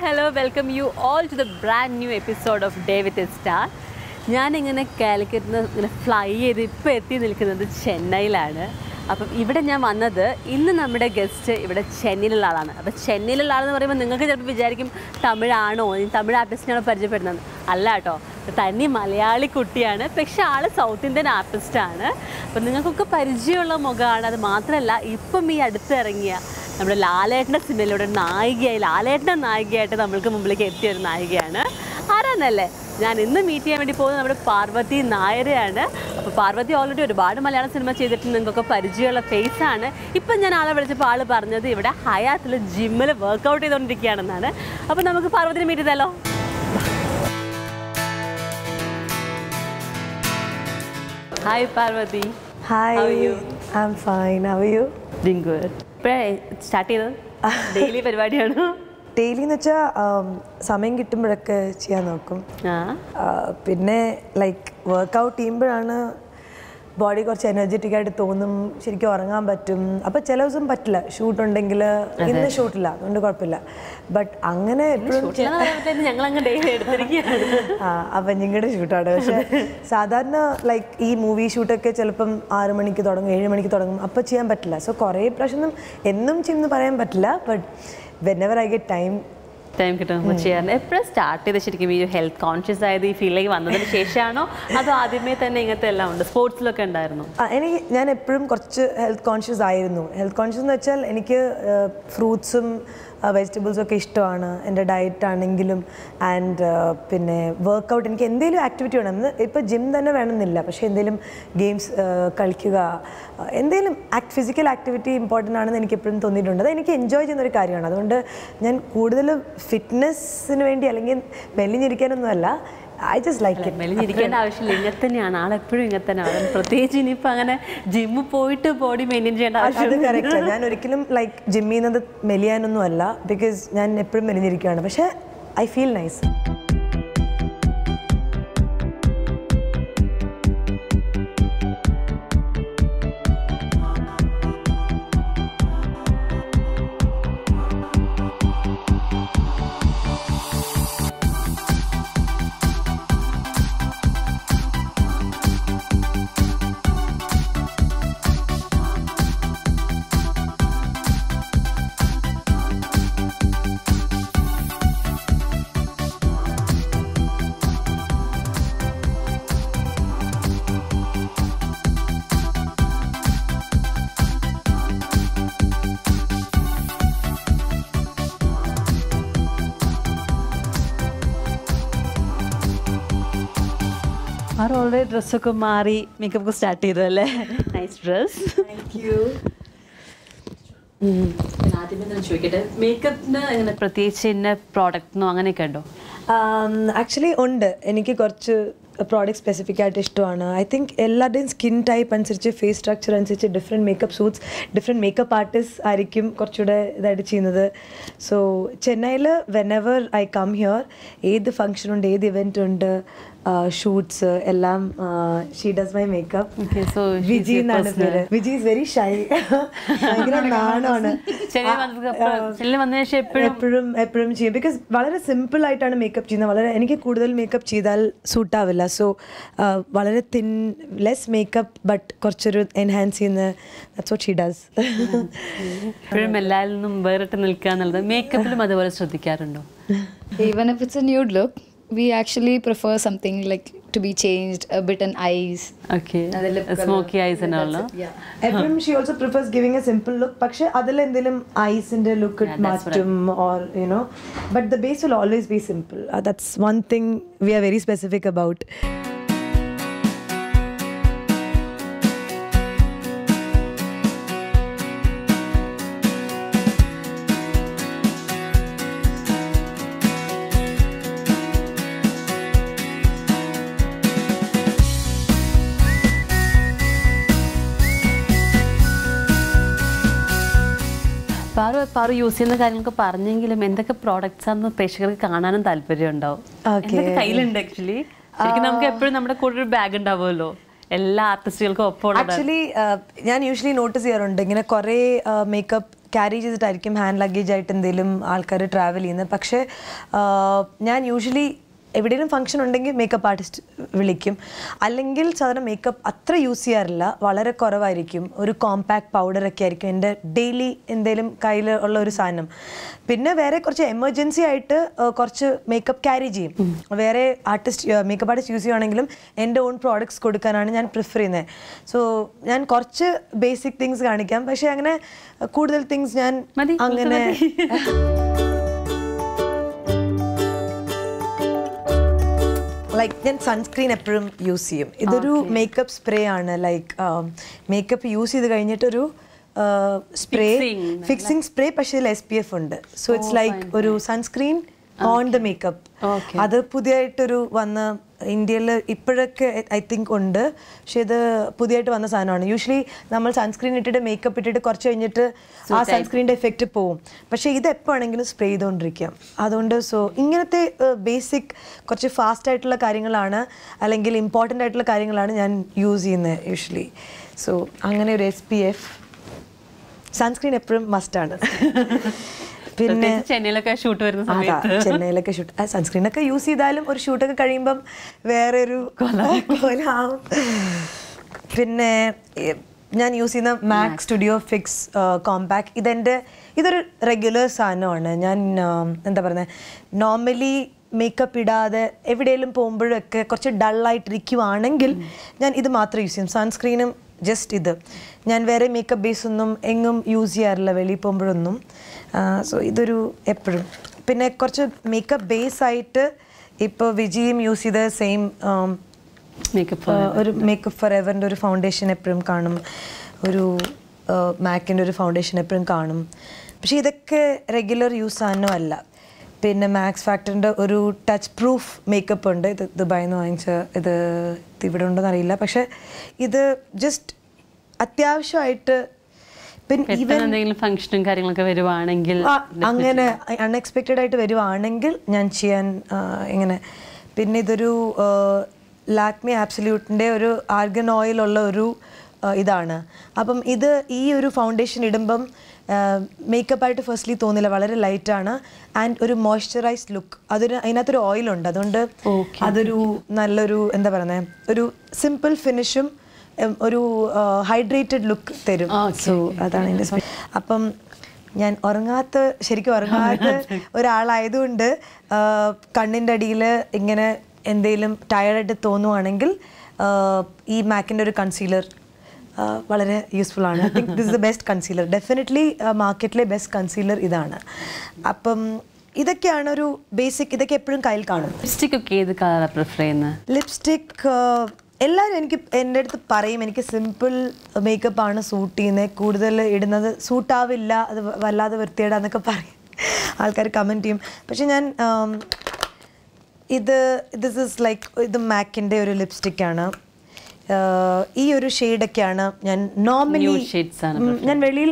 Hello welcome you all to the brand new episode of day with star ഞാനിങ്ങനെ കാലിക്കറ്റിൽ നിന്ന് ഇങ്ങനെ fly ചെയ്ത് ഇപ്പോൾ എത്തി നിൽക്കുന്നത് ചെന്നൈയിലാണ്. അപ്പം ഇവിടെ ഞാൻ വന്നത് ഇന്ന് നമ്മുടെ ഗസ്റ്റ് ഇവിടെ ചെന്നൈയിലുള്ള ആളാണ്. അപ്പം ചെന്നൈയിലുള്ള ആളെന്ന് പറയുമ്പോൾ നിങ്ങൾക്ക് ചിലപ്പോൾ വിചാരിക്കും തമിഴാണോ? തമിഴ് ആർട്ടിസ്റ്റിനാണോ പരിചയപ്പെടുന്നത്? അല്ല കേട്ടോ. തനി മലയാളി കുട്ടിയാണ്. പക്ഷെ ആൾ സൗത്ത് ഇന്ത്യൻ ആർട്ടിസ്റ്റാണ് അപ്പം നിങ്ങൾക്കൊക്കെ പരിചയമുള്ള മുഖമാണ്. അത് മാത്രമല്ല ഇപ്പം ഈ അടുത്തിറങ്ങിയ നമ്മുടെ ലാലേട്ടന്റെ സിനിമയിലൂടെ നായികയായി ലാലേട്ടന്റെ നായികയായിട്ട് നമ്മൾക്ക് മുമ്പിലേക്ക് എത്തിയ ഒരു നായികയാണ് ആരാന്നല്ലേ? ഞാൻ ഇന്ന് മീറ്റ് ചെയ്യാൻ വേണ്ടി പോകുന്നത് നമ്മുടെ പാർവതി നായരെയാണ്. അപ്പോൾ പാർവതി ഓൾറെഡി ഒരുപാട് മലയാള സിനിമ ചെയ്തിട്ട് നിങ്ങൾക്കൊക്കെ പരിചയമുള്ള ഫേസ് ആണ്. ഇപ്പം ഞാൻ ആളെ വിളിച്ചപ്പോൾ ആൾ പറഞ്ഞത് ഇവിടെ ഹയാത്തിൽ ജിമ്മിൽ വർക്കൗട്ട് ചെയ്തുകൊണ്ടിരിക്കുകയാണെന്നാണ്. അപ്പോൾ നമുക്ക് പാർവതിനെ മീറ്റ് ചെയ്താലോ? Hi Parvathi. Hi I am fine how you? Doing good. ഇപ്പോഴേ സ്റ്റാർട്ട് ചെയ്തത്? ഡെയിലി പരിപാടിയാണ്. ഡെയിലി എന്ന് വെച്ചാൽ സമയം കിട്ടുമ്പോഴൊക്കെ ചെയ്യാൻ നോക്കും. പിന്നെ ലൈക്ക് വർക്കൗട്ട് ചെയ്യുമ്പോഴാണ് ബോഡി കുറച്ച് എനർജറ്റിക് ആയിട്ട് തോന്നും ശരിക്കും ഉറങ്ങാൻ പറ്റും. അപ്പം ചില ദിവസം പറ്റില്ല. ഷൂട്ട് ഉണ്ടെങ്കിൽ ഇന്ന് ഷൂട്ടില്ല അതുകൊണ്ട് കുഴപ്പമില്ല. ബട്ട് അങ്ങനെ അപ്പം നിങ്ങളുടെ ഷൂട്ടാണ് പക്ഷെ സാധാരണ ലൈക്ക് ഈ മൂവി ഷൂട്ടൊക്കെ ചിലപ്പം ആറ് മണിക്ക് തുടങ്ങും ഏഴ് മണിക്ക് തുടങ്ങും. അപ്പം ചെയ്യാൻ പറ്റില്ല. സോ കുറേ പ്രാവശ്യം എന്നും ചെയ്യുമെന്ന് പറയാൻ പറ്റില്ല. But whenever I get time time കിട്ടുമ്പോൾ ചെയ്യാറുണ്ട് എപ്പോഴും സ്റ്റാർട്ട് ചെയ്ത് ശരിക്കും ഈ ഹെൽത്ത് കോൺഷ്യസ് ആയത് ഈ ഫീൽഡിലേക്ക് വന്നതിന് ശേഷമാണോ? അതോ ആദ്യമേ തന്നെ ഇങ്ങനത്തെ എല്ലാം ഉണ്ട്? സ്പോർട്സിലൊക്കെ ഉണ്ടായിരുന്നു? എനിക്ക് ഞാൻ എപ്പോഴും കുറച്ച് ഹെൽത്ത് കോൺഷ്യസ് ആയിരുന്നു. ഹെൽത്ത് കോൺഷ്യസ് എന്ന് വെച്ചാൽ എനിക്ക് ഫ്രൂട്ട്സും വെജിറ്റബിൾസും ഒക്കെ ഇഷ്ടമാണ് എന്റെ ഡയറ്റ് ആണെങ്കിലും ആൻഡ് പിന്നെ വർക്കൗട്ട് എനിക്ക് എന്തെങ്കിലും ആക്ടിവിറ്റി വേണം. ഇപ്പോൾ ജിം തന്നെ വേണമെന്നില്ല. പക്ഷേ എന്തെങ്കിലും ഗെയിംസ് കളിക്കുക എന്തെങ്കിലും ആക്ട് ഫിസിക്കൽ ആക്ടിവിറ്റി ഇമ്പോർട്ടന്റ് ആണെന്ന് എനിക്ക് എപ്പോഴും തോന്നിയിട്ടുണ്ട്. അത് എനിക്ക് എൻജോയ് ചെയ്യുന്ന ഒരു കാര്യമാണ്. അതുകൊണ്ട് ഞാൻ കൂടുതലും ഫിറ്റ്നസ്സിന് വേണ്ടി അല്ലെങ്കിൽ മെല്ലിഞ്ഞിരിക്കാനൊന്നുമല്ല ഐ ജസ്റ്റ് ലൈക്ക് ഇറ്റ് മെലിഞ്ഞിരിക്കേണ്ട ആവശ്യമില്ല. ഇങ്ങനെ തന്നെയാണ്. ആളെപ്പോഴും ഇങ്ങനെ തന്നെ തന്നെയാണ് പ്രത്യേകിച്ച് ഇനിയിപ്പോൾ അങ്ങനെ ജിമ്മിൽ പോയിട്ട് ബോഡി മെയിന്റെയിൻ ചെയ്യേണ്ട ആവശ്യം കറക്റ്റ് ഞാൻ ഒരിക്കലും ലൈക്ക് ജിമ്മിൽ നിന്ന് മെലിയാനൊന്നും അല്ല ബിക്കോസ് ഞാൻ എപ്പോഴും മെലിഞ്ഞിരിക്കുകയാണ് പക്ഷേ ഐ ഫീൽ നൈസ് ഡ്രസ്സൊക്കെ മാറി മേക്കപ്പ് ഒക്കെ സ്റ്റാർട്ട് ചെയ്തു അല്ലേ നൈസ് ഡ്രസ് ആദ്യമേ ഞാൻ ചോദിക്കട്ടെ മേക്കപ്പിന് അങ്ങനെ പ്രത്യേകിച്ച് ഇന്ന പ്രോഡക്റ്റിനോ അങ്ങനെയൊക്കെ ഉണ്ടോ? ആക്ച്വലി ഉണ്ട്. എനിക്ക് കുറച്ച് പ്രോഡക്റ്റ് സ്പെസിഫിക് ആയിട്ട് ഇഷ്ടമാണ്. ഐ തിങ്ക് എല്ലാവരുടെയും സ്കിൻ ടൈപ്പ് അനുസരിച്ച് ഫേസ് സ്ട്രക്ചർ അനുസരിച്ച് different makeup suits different makeup artist ആയിരിക്കും കുറച്ചുകൂടെ ഇതായിട്ട് ചെയ്യുന്നത്. സോ ചെന്നൈയിൽ when ever I come here ഏത് ഫംഗ്ഷൻ ഉണ്ട് ഏത് ഇവന്റ് ഉണ്ട് ഷൂട്ട്സ് എല്ലാം she does my makeup Viji എന്നാണ് പേര്. വിജി ഇസ് വെരി ഷൈ ഭയങ്കര ശേഷം എപ്പോഴും എപ്പോഴും ചെയ്യും. ബിക്കോസ് വളരെ സിമ്പിൾ ആയിട്ടാണ് മേക്കപ്പ് ചെയ്യുന്നത്. വളരെ എനിക്ക് കൂടുതൽ മേക്കപ്പ് ചെയ്താൽ സൂട്ടാവില്ല സോ വളരെ തിൻ ലെസ് മേക്കപ്പ് ബട്ട് കുറച്ചൊരു എൻഹാൻസ് ചെയ്യുന്ന ദാറ്റ്സ് വാട്ട് ഷീ ഡസ് എപ്പോഴും എല്ലാവരിൽ നിന്നും വേറിട്ട് നിൽക്കുക എന്നുള്ളത് മേക്കപ്പിലും അതുപോലെ ശ്രദ്ധിക്കാറുണ്ടോ? Even if it's a nude look, we actually prefer something like to be changed a bit in eyes. Okay അത് lip colour. സ്മോക്കി ഐസ് എന്നുള്ള എപ്പോഴും she also prefers giving a simple look പക്ഷെ അതിൽ എന്തെങ്കിലും ഐസിന്റെ ലുക്ക് Yeah, that's മാറ്റും or you know but the base will always be simple that's one thing we are very specific about Paru Paru use ചെയ്യുന്ന കാര്യങ്ങളൊക്കെ പറഞ്ഞെങ്കിലും എന്തൊക്കെ products ആണെന്ന് പ്രേക്ഷകർക്ക് കാണാനും താല്പര്യം ഉണ്ടാവും കയ്യിലുണ്ട് ആക്ച്വലി നമുക്ക് എപ്പോഴും നമ്മുടെ കൂടെ ഒരു ബാഗ് ഉണ്ടാവുമല്ലോ. എല്ലാ ആർട്ടിസ്റ്റുകൾക്കും ഒപ്പം ആക്ച്വലി ഞാൻ യൂഷ്വലി നോട്ടീസ് ചെയ്യാറുണ്ട്. ഇങ്ങനെ കുറേ മേക്കപ്പ് ക്യാരി ചെയ്തിട്ടായിരിക്കും ഹാൻഡ് ലഗേജ് ആയിട്ട് എന്തെങ്കിലും ആൾക്കാർ ട്രാവൽ ചെയ്യുന്നത്. പക്ഷേ ഞാൻ യൂഷ്വലി എവിടെയെങ്കിലും ഫംഗ്ഷൻ ഉണ്ടെങ്കിൽ മേക്കപ്പ് ആർട്ടിസ്റ്റ് വിളിക്കും. അല്ലെങ്കിൽ സാധാരണ മേക്കപ്പ് അത്ര യൂസ് ചെയ്യാറില്ല. വളരെ കുറവായിരിക്കും. ഒരു കോമ്പാക്ട് പൗഡറൊക്കെ ആയിരിക്കും എന്റെ ഡെയിലി എന്തെങ്കിലും കയ്യിൽ ഉള്ള ഒരു സാധനം. പിന്നെ വേറെ കുറച്ച് എമർജൻസി ആയിട്ട് കുറച്ച് മേക്കപ്പ് ക്യാരി ചെയ്യും. വേറെ ആർട്ടിസ്റ്റ് മേക്കപ്പ് ആർട്ടിസ്റ്റ് യൂസ് ചെയ്യുവാണെങ്കിലും എന്റെ ഓൺ പ്രോഡക്ട്സ് കൊടുക്കാനാണ് ഞാൻ പ്രിഫർ ചെയ്യുന്നത് സോ ഞാൻ കുറച്ച് ബേസിക് തിങ്സ് കാണിക്കാം. പക്ഷേ അങ്ങനെ കൂടുതൽ തിങ്സ് ഞാൻ അങ്ങനെ ലൈക്ക് ഞാൻ സൺസ്ക്രീൻ എപ്പോഴും യൂസ് ചെയ്യും. ഇതൊരു മേക്കപ്പ് സ്പ്രേ ആണ്. ലൈക്ക് മേക്കപ്പ് യൂസ് ചെയ്ത് കഴിഞ്ഞിട്ടൊരു സ്പ്രേ ഫിക്സിംഗ് സ്പ്രേ പക്ഷേ ഇതിൽ എസ് പി എഫ് ഉണ്ട്. സോ ഇറ്റ്സ് ലൈക്ക് ഒരു സൺസ്ക്രീൻ ഓൺ ദ മേക്കപ്പ്. അത് പുതിയതായിട്ടൊരു വന്ന ഇന്ത്യയിൽ ഇപ്പോഴൊക്കെ ഐ തിങ്ക് ഉണ്ട്. പക്ഷേ ഇത് പുതിയതായിട്ട് വന്ന സാധനമാണ്. യൂഷ്വലി നമ്മൾ സൺസ്ക്രീൻ ഇട്ടിട്ട് മേക്കപ്പ് ഇട്ടിട്ട് കുറച്ച് കഴിഞ്ഞിട്ട് ആ സൺസ്ക്രീനിന്റെ എഫക്റ്റ് പോവും. പക്ഷേ ഇത് എപ്പോൾ ആണെങ്കിലും സ്പ്രേ ചെയ്തുകൊണ്ടിരിക്കാം. അതുകൊണ്ട് സോ ഇങ്ങനത്തെ ബേസിക് കുറച്ച് ഫാസ്റ്റ് ആയിട്ടുള്ള കാര്യങ്ങളാണ് അല്ലെങ്കിൽ ഇമ്പോർട്ടന്റ് ആയിട്ടുള്ള കാര്യങ്ങളാണ് ഞാൻ യൂസ് ചെയ്യുന്നത് യൂഷ്വലി സോ അങ്ങനെ ഒരു എസ് പി എഫ് സൺസ്ക്രീൻ എപ്പോഴും മസ്റ്റാണ് പിന്നെ ചെന്നൈയിലൊക്കെ ഷൂട്ട് വരുന്ന സമയത്ത്. ചെന്നൈയിലൊക്കെ ഷൂട്ട് സൺസ്ക്രീൻ ഒക്കെ യൂസ് ചെയ്താലും ഒരു ഷൂട്ടൊക്കെ കഴിയുമ്പം വേറെ ഒരു കൊലാവും പിന്നെ ഞാൻ യൂസ് ചെയ്യുന്ന മാക് സ്റ്റുഡിയോ ഫിക്സ് കോമ്പാക്ട് ഇതെന്റെ ഇതൊരു റെഗുലർ സാധനമാണ്. ഞാൻ എന്താ പറയുന്നത് നോർമലി മേക്കപ്പ് ഇടാതെ എവിടെയെങ്കിലും പോകുമ്പോഴൊക്കെ കുറച്ച് ഡള്ളായിട്ടിരിക്കുവാണെങ്കിൽ ഞാൻ ഇത് മാത്രം യൂസ് ചെയ്യും. സൺസ്ക്രീനും ജസ്റ്റ് ഇത്. ഞാൻ വേറെ മേക്കപ്പ് ബേസ് ഒന്നും എങ്ങും യൂസ് ചെയ്യാറില്ല. വെളിയിൽ പോകുമ്പോഴൊന്നും. സോ ഇതൊരു എപ്പോഴും. പിന്നെ കുറച്ച് മേക്കപ്പ് ബേസ് ആയിട്ട് ഇപ്പോൾ വിജിയും യൂസ് ചെയ്ത സെയിം മേക്കപ്പ് ഒരു മേക്കപ്പ് ഫോർ എവറിന്റെ ഒരു ഫൗണ്ടേഷൻ എപ്പോഴും കാണും. ഒരു മാക്കിന്റെ ഒരു ഫൗണ്ടേഷൻ എപ്പോഴും കാണും. പക്ഷേ ഇതൊക്കെ റെഗുലർ യൂസ് സാധനം അല്ല. പിന്നെ മാക്സ് ഫാക്ടറിന്റെ ഒരു ടച്ച് പ്രൂഫ് മേക്കപ്പ് ഉണ്ട്. ഇത് ദുബായിൽ നിന്ന് വാങ്ങിച്ച ഇത് ഇത് ഇവിടെ ഉണ്ടോയെന്നറിയില്ല പക്ഷേ ഇത് ജസ്റ്റ് അത്യാവശ്യമായിട്ട് എന്തെങ്കിലും ഫംഗ്ഷനും കാര്യങ്ങളൊക്കെ വരുവാണെങ്കിൽ അങ്ങനെ അൺഎക്സ്പെക്റ്റഡ് ആയിട്ട് വരുവാണെങ്കിൽ ഞാൻ ചെയ്യാൻ എങ്ങനെ ഇങ്ങനെ. പിന്നെ ഇതൊരു ലാക്മി ആബ്സല്യൂട്ടിന്റെ ഒരു ആർഗൻ ഓയിൽ ഉള്ള ഒരു ഇതാണ്. അപ്പം ഇത് ഈ ഒരു ഫൗണ്ടേഷൻ ഇടുമ്പം മേക്കപ്പ് ആയിട്ട് ഫസ്റ്റ്ലി തോന്നില്ല വളരെ ലൈറ്റാണ് ആൻഡ് ഒരു മോയ്സ്ചറൈസ്ഡ് ലുക്ക് അതൊരു അതിനകത്തൊരു ഓയിലുണ്ട് അതുകൊണ്ട് അതൊരു നല്ലൊരു എന്താ പറയുന്നത് ഒരു സിമ്പിൾ ഫിനിഷും ഒരു ഹൈഡ്രേറ്റഡ് ലുക്ക് തരും. സോ അതാണ് എന്റെ അപ്പം ഞാൻ ഉറങ്ങാത്ത ശരിക്കും ഉറങ്ങാത്ത ഒരാളായതുകൊണ്ട് കണ്ണിന്റെ അടിയിൽ ഇങ്ങനെ എന്തെങ്കിലും ടയർഡായിട്ട് തോന്നുവാണെങ്കിൽ ഈ മാക്കിന്റെ ഒരു കൺസീലർ വളരെ യൂസ്ഫുൾ ആണ്. I think this the best concealer definitely മാർക്കറ്റിലെ ബെസ്റ്റ് കൺസീലർ ഇതാണ്. അപ്പം ഇതൊക്കെയാണ് ഒരു ബേസിക് ഇതൊക്കെ എപ്പോഴും കയ്യിൽ കാണും. ലിപ്സ്റ്റിക് ഒക്കെ ഏത് കളറാണ് പ്രിഫർ ചെയ്യുന്നത് ലിപ്സ്റ്റിക് എല്ലാവരും എനിക്ക് എന്റെ അടുത്ത് പറയും എനിക്ക് സിമ്പിൾ മേക്കപ്പ് ആണ് സൂട്ട് ചെയ്യുന്നത് കൂടുതൽ ഇടുന്നത് സൂട്ടാവില്ല അത് വല്ലാതെ വൃത്തിയിടാന്നൊക്കെ പറയും. ആൾക്കാർ കമന്റ് ചെയ്യും. പക്ഷെ ഞാൻ ഇത് ദിസ് ഇസ് ലൈക്ക് ഇത് മാക്കിന്റെ ഒരു ലിപ്സ്റ്റിക്കാണ് ഈ ഒരു ഷെയ്ഡൊക്കെയാണ് ഞാൻ നോർമലി ഞാൻ വെളിയിൽ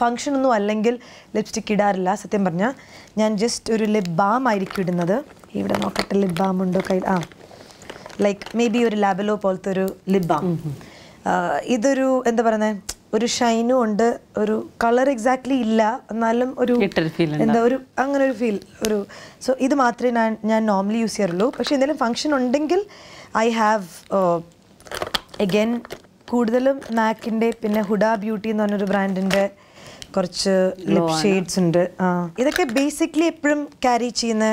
ഫങ്ഷനൊന്നും അല്ലെങ്കിൽ ലിപ്സ്റ്റിക് ഇടാറില്ല സത്യം പറഞ്ഞാൽ ഞാൻ ജസ്റ്റ് ഒരു ലിപ് ബാം ആയിരിക്കും ഇടുന്നത്. ഇവിടെ നോക്കട്ടെ ലിപ് ബാം ഉണ്ടോ കയ്യിൽ ആ. ലൈക്ക് മേ ബി ഒരു ലാബലോ പോലത്തെ ഒരു ലിബാം. ഇതൊരു എന്താ പറയുന്നത് ഒരു ഷൈനും ഉണ്ട് ഒരു കളർ എക്സാക്ട്ലി ഇല്ല എന്നാലും ഒരു എന്താ ഒരു അങ്ങനെ ഒരു ഫീൽ ഒരു സോ ഇത് മാത്രമേ ഞാൻ ഞാൻ നോർമലി യൂസ് ചെയ്യാറുള്ളൂ. പക്ഷേ എന്തെങ്കിലും ഫങ്ഷൻ ഉണ്ടെങ്കിൽ ഐ ഹാവ് എഗെൻ കൂടുതലും മാക്കിന്റെ പിന്നെ ഹുഡ ബ്യൂട്ടി എന്ന് പറഞ്ഞൊരു ബ്രാൻഡിന്റെ കുറച്ച് ലിപ് ഷെയ്ഡ്സ് ഉണ്ട്. ഇതൊക്കെ ബേസിക്കലി എപ്പോഴും ക്യാരി ചെയ്യുന്ന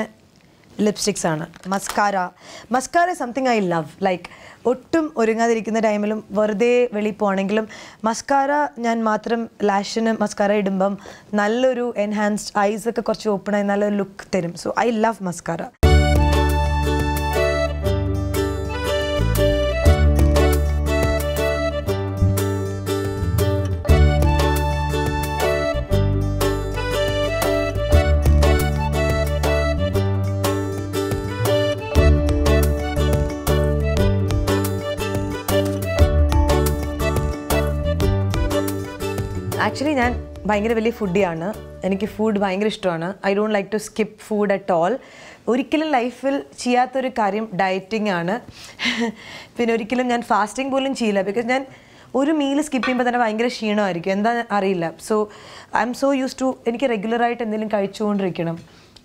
ലിപ്സ്റ്റിക്സ് ആണ്. Mascara mascara something I love like ഒട്ടും ഒരുങ്ങാതിരിക്കുന്ന ടൈമിലും വെറുതെ വെളിയിൽ പോകണമെങ്കിലും മസ്കാര ഞാൻ മാത്രം ലാഷിന് മസ്കാര ഇടുമ്പം നല്ലൊരു എൻഹാൻസ്ഡ് ഐസ് ഒക്കെ കുറച്ച് ഓപ്പൺ ആയി നല്ലൊരു ലുക്ക് തരും. So I love mascara actually ഞാൻ ഭയങ്കര വലിയ ഫുഡിയാണ് എനിക്ക് ഫുഡ് ഭയങ്കര ഇഷ്ടമാണ്. I don't like to skip food at all ഒരിക്കലും ലൈഫിൽ ചെയ്യാത്തൊരു കാര്യം ഡയറ്റിംഗ് ആണ്. പിന്നെ ഒരിക്കലും ഞാൻ ഫാസ്റ്റിംഗ് പോലും ചെയ്യില്ല. ബിക്കോസ് ഞാൻ ഒരു മീൽ സ്കിപ്പ് ചെയ്യുമ്പോൾ തന്നെ ഭയങ്കര ക്ഷീണമായിരിക്കും. എന്താ അറിയില്ല. So I am so used to എനിക്ക് റെഗുലറായിട്ട് എന്തെങ്കിലും കഴിച്ചുകൊണ്ടിരിക്കണം.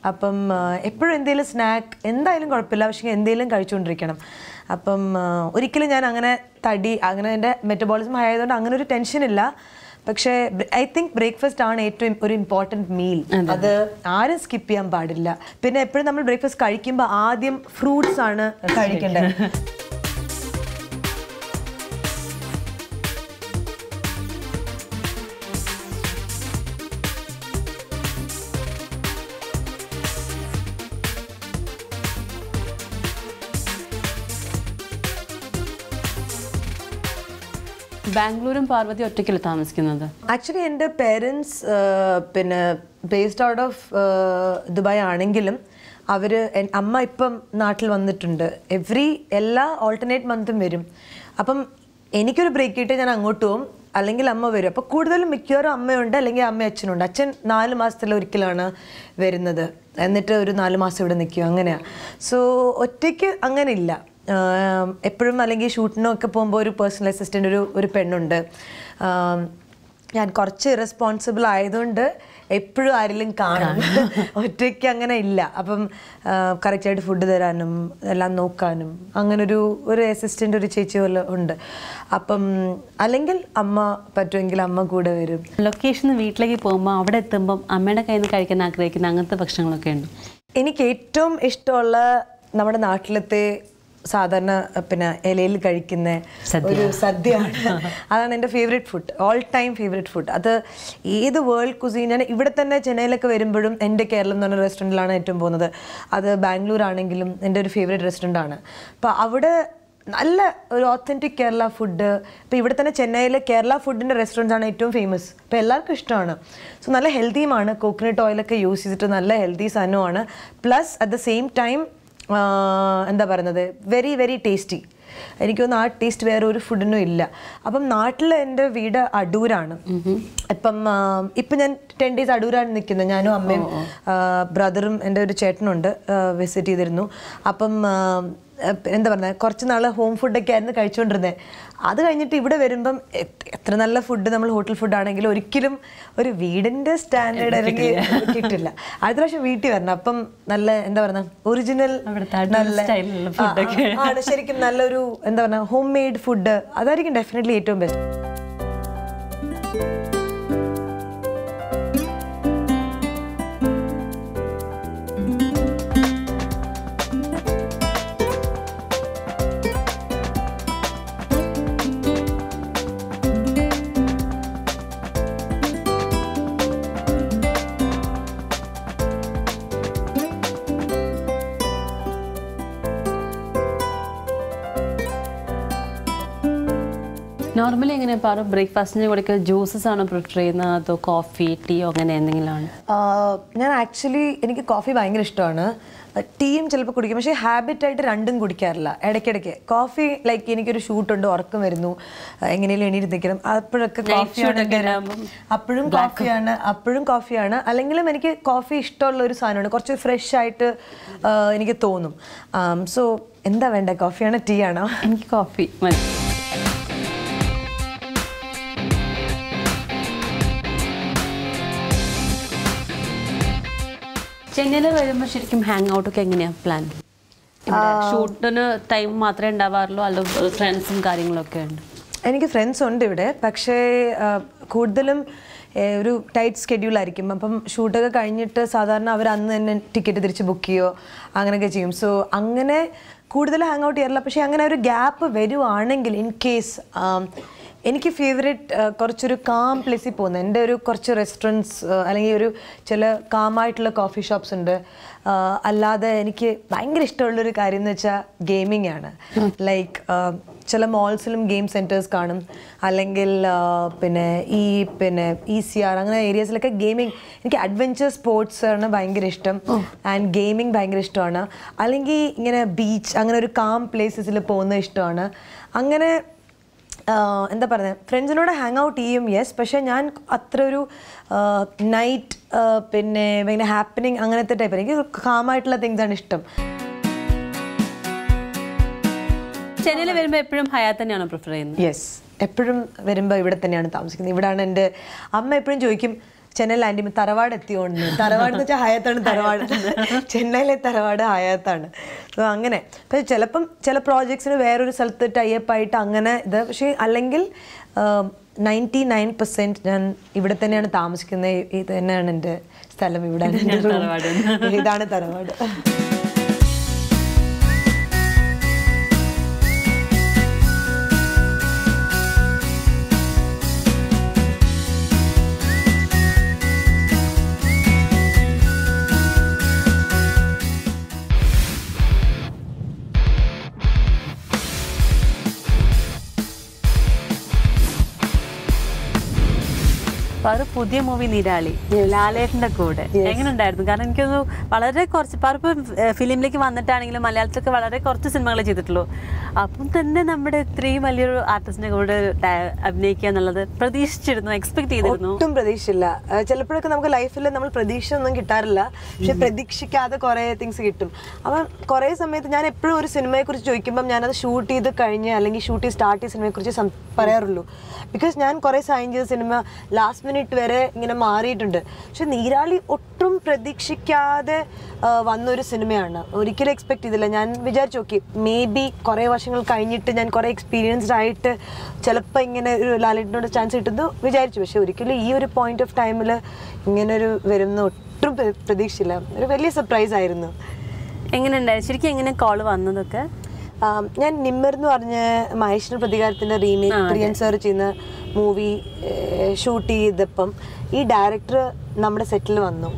അപ്പം എപ്പോഴും എന്തെങ്കിലും സ്നാക്ക് എന്തായാലും കുഴപ്പമില്ല. പക്ഷേ എന്തെങ്കിലും കഴിച്ചുകൊണ്ടിരിക്കണം. അപ്പം ഒരിക്കലും ഞാൻ അങ്ങനെ തടി അങ്ങനെ എന്റെ മെറ്റബോളിസം ആയതുകൊണ്ട് അങ്ങനെ ഒരു ടെൻഷനില്ല പക്ഷേ ഐ തിങ്ക് ബ്രേക്ക്ഫാസ്റ്റ് ആണ് ഏറ്റവും ഒരു ഇമ്പോർട്ടന്റ് മീൽ അത് ആരും സ്കിപ്പ് ചെയ്യാൻ പാടില്ല. പിന്നെ എപ്പോഴും നമ്മൾ ബ്രേക്ക്ഫാസ്റ്റ് കഴിക്കുമ്പോൾ ആദ്യം ഫ്രൂട്ട്സ് ആണ് കഴിക്കേണ്ടത്. ബാംഗ്ലൂരും പാർവതി ഒറ്റയ്ക്കല്ല താമസിക്കുന്നത്? ആക്ച്വലി എന്റെ പേരൻസ് പിന്നെ ബേസ്ഡ് ഔട്ട് ഓഫ് ദുബായ് ആണെങ്കിലും അവർ അമ്മ ഇപ്പം നാട്ടിൽ വന്നിട്ടുണ്ട്. എവ്രി എല്ലാ ഓൾട്ടർനേറ്റ് മന്തും വരും. അപ്പം എനിക്കൊരു ബ്രേക്ക് കിട്ടിയാൽ ഞാൻ അങ്ങോട്ട് പോകും അല്ലെങ്കിൽ അമ്മ വരും. അപ്പോൾ കൂടുതലും മിക്കവാറും അമ്മയുണ്ട് അല്ലെങ്കിൽ അമ്മ അച്ഛനുണ്ട്. അച്ഛൻ നാല് മാസത്തിൽ ഒരിക്കലാണ് വരുന്നത്. എന്നിട്ട് ഒരു നാല് മാസം ഇവിടെ നിൽക്കുക അങ്ങനെയാണ് സോ ഒറ്റയ്ക്ക് അങ്ങനെ ഇല്ല എപ്പോഴും അല്ലെങ്കിൽ ഷൂട്ടിനൊക്കെ പോകുമ്പോൾ ഒരു പേഴ്സണൽ അസിസ്റ്റന്റ് ഒരു ഒരു പെണ്ണുണ്ട്. ഞാൻ കുറച്ച് റെസ്പോൺസിബിൾ ആയതുകൊണ്ട് എപ്പോഴും ആരെങ്കിലും കാണും. ഒറ്റയ്ക്ക് അങ്ങനെ ഇല്ല. അപ്പം കറക്റ്റായിട്ട് ഫുഡ് തരാനും എല്ലാം നോക്കാനും അങ്ങനൊരു ഒരു അസിസ്റ്റന്റ് ഒരു ചേച്ചി പോലെ ഉണ്ട്. അപ്പം അല്ലെങ്കിൽ അമ്മ പറ്റുമെങ്കിൽ അമ്മ കൂടെ വരും. ലൊക്കേഷൻ വീട്ടിലേക്ക് പോകുമ്പോൾ അവിടെ എത്തുമ്പം അമ്മയുടെ കയ്യിൽ നിന്ന് കഴിക്കാൻ ആഗ്രഹിക്കുന്ന അങ്ങനത്തെ ഭക്ഷണങ്ങളൊക്കെ ഉണ്ട്? എനിക്ക് ഏറ്റവും ഇഷ്ടമുള്ള നമ്മുടെ നാട്ടിലത്തെ സാധാരണ പിന്നെ ഇലയിൽ കഴിക്കുന്ന ഒരു സദ്യയാണ്. അതാണ് എന്റെ favourite food all time favourite food അത് ഏത് വേൾഡ് കുസീൻ ഞാൻ ഇവിടെ തന്നെ ചെന്നൈയിലൊക്കെ വരുമ്പോഴും എന്റെ കേരളം എന്ന് പറഞ്ഞ റെസ്റ്റോറന്റിലാണ് ഏറ്റവും പോകുന്നത്. അത് ബാംഗ്ലൂർ ആണെങ്കിലും എന്റെ ഒരു ഫേവറേറ്റ് റെസ്റ്റോറന്റ് ആണ്. അപ്പോൾ അവിടെ നല്ല ഒരു ഓത്തന്റിക് കേരള ഫുഡ് ഇപ്പോൾ ഇവിടെ തന്നെ ചെന്നൈയിൽ കേരള ഫുഡിന്റെ റെസ്റ്റോറന്റ്സ് ആണ് ഏറ്റവും ഫേമസ് അപ്പോൾ എല്ലാവർക്കും ഇഷ്ടമാണ്. സോ നല്ല ഹെൽത്തിയുമാണ് കോക്കനട്ട് ഓയിലൊക്കെ യൂസ് ചെയ്തിട്ട് നല്ല ഹെൽത്തി സാധനമാണ് plus at the same time എന്താ പറയുന്നത്? വെരി വെരി ടേസ്റ്റി എനിക്ക് തോന്നുന്നു ആ ടേസ്റ്റ് വേറെ ഒരു ഫുഡിനും ഇല്ല. അപ്പം നാട്ടിൽ എന്റെ വീട് അടൂരാണ്. ഇപ്പം ഇപ്പം ഞാൻ ടെൻ ഡേയ്സ് അടൂരാണ് നിൽക്കുന്നത്. ഞാനും അമ്മയും ബ്രദറും എന്റെ ഒരു ചേട്ടനുണ്ട് വിസിറ്റ് ചെയ്തിരുന്നു. അപ്പം എന്താ പറയുക കുറച്ച് നാൾ ഹോം ഫുഡൊക്കെ ആയിരുന്നു കഴിച്ചുകൊണ്ടിരുന്നത് അത് കഴിഞ്ഞിട്ട് ഇവിടെ വരുമ്പം എത്ര നല്ല ഫുഡ് നമ്മൾ ഹോട്ടൽ ഫുഡ് ആണെങ്കിലും ഒരിക്കലും ഒരു വീടിന്റെ സ്റ്റാൻഡേർഡ് അല്ലെങ്കിൽ കിട്ടില്ല. അടുത്ത പ്രാവശ്യം വീട്ടിൽ വരണം. അപ്പം നല്ല എന്താ പറയുക ഒറിജിനൽ നല്ല. ആണ്. ശരിക്കും നല്ലൊരു എന്താ പറയുക ഹോം മെയ്ഡ് ഫുഡ് അതായിരിക്കും ഡെഫിനറ്റ്ലി ഏറ്റവും ബെസ്റ്റ് നോർമലി എങ്ങനെ പാറ ബ്രേക്ക്ഫാസ്റ്റിന് കൂടെ ജ്യൂസസ് ആണോ പ്രിഫർ ചെയ്യുന്നത്? അതോ കോഫി ടീ അങ്ങനെ എന്തെങ്കിലും ആണ് ഞാൻ ആക്ച്വലി എനിക്ക് കോഫി ഭയങ്കര ഇഷ്ടമാണ്. ടീയും ചിലപ്പോൾ കുടിക്കും. പക്ഷേ ഹാബിറ്റായിട്ട് രണ്ടും കുടിക്കാറില്ല. ഇടയ്ക്കിടയ്ക്ക്. കോഫി ലൈക്ക് എനിക്കൊരു ഷൂട്ടുണ്ട് ഉറക്കം വരുന്നു. എങ്ങനെയും എണീറ്റ് നിൽക്കണം. അപ്പോഴൊക്കെ കോഫിയാണ് അപ്പോഴും കോഫിയാണ് അപ്പോഴും കോഫിയാണ് അല്ലെങ്കിലും എനിക്ക് കോഫി ഇഷ്ടമുള്ള ഒരു സാധനമാണ് കുറച്ച് ഫ്രഷ് ആയിട്ട് എനിക്ക് തോന്നും. സോ എന്താ വേണ്ട? കോഫിയാണോ ടീ ആണോ? എനിക്ക് കോഫി മതി. ചെന്നൈയിൽ വരുമ്പോൾ ശരിക്കും ഹാങ് ഔട്ടൊക്കെ എങ്ങനെയാണ് പ്ലാൻ ഷൂട്ടിന് ടൈം മാത്രമേ ഉണ്ടാവാറുള്ളൂ? അല്ല ഫ്രണ്ട്സും കാര്യങ്ങളൊക്കെ ഉണ്ട്? എനിക്ക് ഫ്രണ്ട്സ് ഉണ്ട് ഇവിടെ. പക്ഷേ കൂടുതലും ഒരു ടൈറ്റ് സ്കെഡ്യൂൾ ആയിരിക്കും. അപ്പം ഷൂട്ടൊക്കെ കഴിഞ്ഞിട്ട് സാധാരണ അവർ അന്ന് തന്നെ ടിക്കറ്റ് തിരിച്ച് ബുക്ക് ചെയ്യോ അങ്ങനെയൊക്കെ ചെയ്യും. സോ അങ്ങനെ കൂടുതൽ ഹാങ് ഔട്ട് ചെയ്യാറില്ല. പക്ഷേ അങ്ങനെ ഒരു ഗ്യാപ്പ് വരുവാണെങ്കിൽ ഇൻ കേസ് എനിക്ക് ഫേവറേറ്റ് കുറച്ചൊരു കാം പ്ലേസിൽ പോകുന്നത്. എന്റെ ഒരു കുറച്ച് റെസ്റ്റോറന്റ്സ് അല്ലെങ്കിൽ ഒരു ചില കാമായിട്ടുള്ള കോഫി ഷോപ്സ് ഉണ്ട്. അല്ലാതെ എനിക്ക് ഭയങ്കര ഇഷ്ടമുള്ളൊരു കാര്യം എന്ന് വെച്ചാൽ ഗെയിമിംഗ് ആണ്. ലൈക്ക് ചില മോൾസിലും ഗെയിം സെന്റേഴ്സ് കാണും. അല്ലെങ്കിൽ പിന്നെ ഈ പിന്നെ ഇ സി ആർ അങ്ങനെ ഏരിയാസിലൊക്കെ ഗെയിമിംഗ് എനിക്ക് അഡ്വഞ്ചർ സ്പോർട്സ് ആണ് ഭയങ്കര ഇഷ്ടം. ആൻഡ് ഗെയിമിംഗ് ഭയങ്കര ഇഷ്ടമാണ്. അല്ലെങ്കിൽ ഇങ്ങനെ ബീച്ച് അങ്ങനെ ഒരു കാം പ്ലേസസിൽ പോകുന്നത് ഇഷ്ടമാണ്. അങ്ങനെ എന്താ പറയുക ഫ്രണ്ട്സിനോട് ഹാങ് ഔട്ട് ചെയ്യും യെസ് പക്ഷേ ഞാൻ അത്ര ഒരു നൈറ്റ് പിന്നെ ഭയങ്കര ഹാപ്പനിങ് അങ്ങനത്തെ ടൈപ്പ് എനിക്ക് കാമായിട്ടുള്ള തിങ്സ് ആണ് ഇഷ്ടം. ചെന്നൈയിൽ വരുമ്പോൾ എപ്പോഴും ഹയാത്ത് തന്നെയാണോ പ്രിഫർ ചെയ്യുന്നത്? യെസ് എപ്പോഴും വരുമ്പോൾ ഇവിടെ തന്നെയാണ് താമസിക്കുന്നത്. ഇവിടാണ് എന്റെ അമ്മ എപ്പോഴും ചോദിക്കും ചെന്നൈയിൽ ആന്റി തറവാട് എത്തിയോണ്ട്. തറവാട് എന്ന് വെച്ചാൽ ഹയാത്താണ് തറവാട്. ചെന്നൈയിലെ തറവാട് ഹയാത്താണ്. സോ അങ്ങനെ. പക്ഷേ ചിലപ്പം ചില പ്രോജക്ട്സിന് വേറൊരു സ്ഥലത്ത് ടൈപ്പ് ആയിട്ട് അങ്ങനെ ഇത് പക്ഷേ അല്ലെങ്കിൽ നയന്റി നയൻ പെർസെന്റ് ഞാൻ ഇവിടെ തന്നെയാണ് താമസിക്കുന്നത് ഇത് തന്നെയാണ് എന്റെ സ്ഥലം എന്റെ ഇതാണ് തറവാട്. പാറു പുതിയ മൂവി നിരാളി ലാലേട്ടന്റെ കൂടെ. എങ്ങനെ ഉണ്ടായിരുന്നു? കാരണം എനിക്കൊന്ന് വളരെ കുറച്ച് പാറിപ്പോ ഫിലിമിലേക്ക് വന്നിട്ടാണെങ്കിലും മലയാളത്തിലൊക്കെ വളരെ കുറച്ച് സിനിമകൾ ചെയ്തിട്ടുള്ളൂ. അപ്പം തന്നെ നമ്മുടെ ഇത്രയും വലിയൊരു ആർട്ടിസ്റ്റിന്റെ കൂടെ അഭിനയിക്കുക എന്നുള്ളത് പ്രതീക്ഷിച്ചിരുന്നു എക്സ്പെക്ട് ചെയ്തിരുന്നു. ഒട്ടും പ്രതീക്ഷയില്ല. ചിലപ്പോഴൊക്കെ നമുക്ക് ലൈഫിൽ നമ്മൾ പ്രതീക്ഷ ഒന്നും കിട്ടാറില്ല. പക്ഷെ പ്രതീക്ഷിക്കാതെ കുറേ തിങ്സ് കിട്ടും. അപ്പം കുറേ സമയത്ത് ഞാൻ എപ്പോഴും ഒരു സിനിമയെ കുറിച്ച് ചോദിക്കുമ്പോൾ ഞാനത് ഷൂട്ട് ചെയ്ത് കഴിഞ്ഞ് അല്ലെങ്കിൽ ഷൂട്ട് ചെയ്ത് സ്റ്റാർട്ട് ചെയ്ത സിനിമയെ കുറിച്ച് പറയാറുള്ളൂ. ബിക്കോസ് ഞാൻ കുറേ ചെയ്ത സിനിമ ലാസ്റ്റ് മിനിറ്റ് വരെ ഇങ്ങനെ മാറിയിട്ടുണ്ട്. പക്ഷെ നീരാളി ഒട്ടും പ്രതീക്ഷിക്കാതെ വന്നൊരു സിനിമയാണ് ഒരിക്കലും എക്സ്പെക്ട് ചെയ്തില്ല. ഞാൻ വിചാരിച്ചു നോക്കി മേ ബി കുറേ വർഷങ്ങൾ കഴിഞ്ഞിട്ട് ഞാൻ കുറേ എക്സ്പീരിയൻസ്ഡ് ആയിട്ട് ചിലപ്പോൾ ഇങ്ങനെ ഒരു ലാലേട്ടിനോട് ചാൻസ് കിട്ടുന്നു വിചാരിച്ചു. പക്ഷെ ഒരിക്കലും ഈ ഒരു പോയിന്റ് ഓഫ് ടൈമിൽ ഇങ്ങനൊരു വരുന്ന ഒട്ടും പ്രതീക്ഷയില്ല ഒരു വലിയ സർപ്രൈസ് ആയിരുന്നു. എങ്ങനെ ഉണ്ടായിരുന്നു ശരിക്കും എങ്ങനെ കോൾ വന്നതൊക്കെ? ഞാൻ നിമ്മർ എന്ന് പറഞ്ഞ മഹേഷിന്റെ പ്രതികാരത്തിന്റെ റീമേക്ക് പ്രിയൻ സാർ ചെയ്യുന്ന മൂവി ഷൂട്ട് ചെയ്തപ്പം ഈ ഡയറക്ടർ നമ്മുടെ സെറ്റിൽ വന്നു.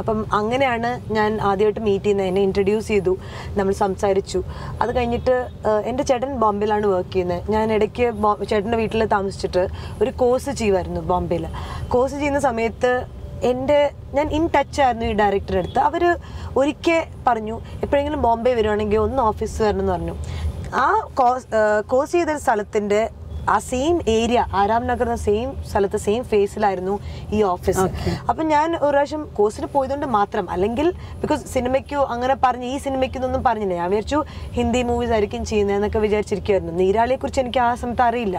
അപ്പം അങ്ങനെയാണ് ഞാൻ ആദ്യമായിട്ട് മീറ്റ് ചെയ്യുന്നത്. എന്നെ ഇൻട്രൊഡ്യൂസ് ചെയ്തു. നമ്മൾ സംസാരിച്ചു. അത് കഴിഞ്ഞിട്ട് എന്റെ ചേട്ടൻ ബോംബെയിലാണ് വർക്ക് ചെയ്യുന്നത്. ഞാൻ ഇടയ്ക്ക് ചേട്ടന്റെ വീട്ടിൽ താമസിച്ചിട്ട് ഒരു കോഴ്സ് ചെയ്യുമായിരുന്നു ബോംബെയിൽ. കോഴ്സ് ചെയ്യുന്ന സമയത്ത് എന്റെ ഞാൻ ഇൻ ടച്ച് ആയിരുന്നു ഈ ഡയറക്ടറെ അടുത്ത്. അവർ ഒരിക്കൽ പറഞ്ഞു എപ്പോഴെങ്കിലും ബോംബെ വരുവാണെങ്കിൽ ഒന്ന് ഓഫീസ് വരണം എന്ന് പറഞ്ഞു. ആ കോസ് കോഴ്സ് ചെയ്ത സ്ഥലത്തിന്റെ ആ സെയിം ഏരിയ ആരാം നഗർ എന്ന സെയിം സ്ഥലത്ത് സെയിം ഫേസിലായിരുന്നു ഈ ഓഫീസ് അപ്പം ഞാൻ ഒരു പ്രാവശ്യം കോഴ്സിന് പോയതുകൊണ്ട് മാത്രം അല്ലെങ്കിൽ ബിക്കോസ് സിനിമയ്ക്കോ അങ്ങനെ പറഞ്ഞ് ഈ സിനിമയ്ക്കൊന്നും പറഞ്ഞില്ല. ഞാൻ വിചാരിച്ചു ഹിന്ദി മൂവീസ് ആയിരിക്കും ചെയ്യുന്നതെന്നൊക്കെ വിചാരിച്ചിരിക്കുമായിരുന്നു നീരാളിയെക്കുറിച്ച് എനിക്ക് ആ സമയത്ത് അറിയില്ല.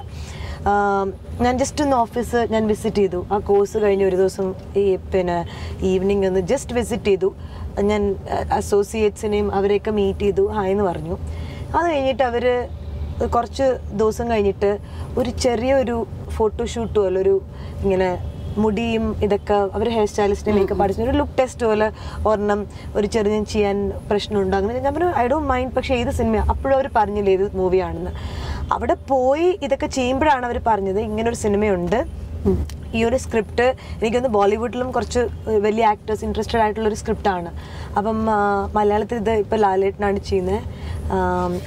ഞാൻ ജസ്റ്റ് ഒന്ന് ഓഫീസ് ഞാൻ വിസിറ്റ് ചെയ്തു. ആ കോഴ്സ് കഴിഞ്ഞ് ഒരു ദിവസം ഈ പിന്നെ ഈവനിങ് ഒന്ന് ജസ്റ്റ് വിസിറ്റ് ചെയ്തു. ഞാൻ അസോസിയേറ്റ്സിനെയും അവരെയൊക്കെ മീറ്റ് ചെയ്തു. ഹായ് എന്ന് പറഞ്ഞു. അത് കഴിഞ്ഞിട്ട് അവർ കുറച്ച് ദിവസം കഴിഞ്ഞിട്ട് ഒരു ചെറിയൊരു ഫോട്ടോഷൂട്ട് പോലെ ഒരു ഇങ്ങനെ മുടിയും ഇതൊക്കെ അവർ ഹെയർ സ്റ്റൈലിസ്റ്റിനെ മേക്കപ്പ് ആർട്ടിസ്റ്റിന് ഒരു ലുക്ക് ടെസ്റ്റ് പോലെ ഒരെണ്ണം ഒരു ചെറിയ ചെയ്യാൻ പ്രശ്നമുണ്ടോ. അങ്ങനെ ഞാൻ പറഞ്ഞു ഐ ഡോണ്ട് മൈൻഡ് പക്ഷേ ഏത് സിനിമയാണ് അപ്പോഴും അവർ പറഞ്ഞില്ല ഏത് മൂവിയാണെന്ന് അവിടെ പോയി ഇതൊക്കെ ചെയ്യുമ്പോഴാണ് അവർ പറഞ്ഞത്. ഇങ്ങനൊരു സിനിമയുണ്ട്. ഈ ഒരു സ്ക്രിപ്റ്റ് എനിക്കൊന്ന് ബോളിവുഡിലും കുറച്ച് വലിയ ആക്ടേഴ്സ് ഇൻട്രസ്റ്റഡ് ആയിട്ടുള്ള ഒരു സ്ക്രിപ്റ്റാണ് അപ്പം മലയാളത്തിൽ ഇത് ഇപ്പോൾ ലാലേട്ടനാണ് ചെയ്യുന്നത്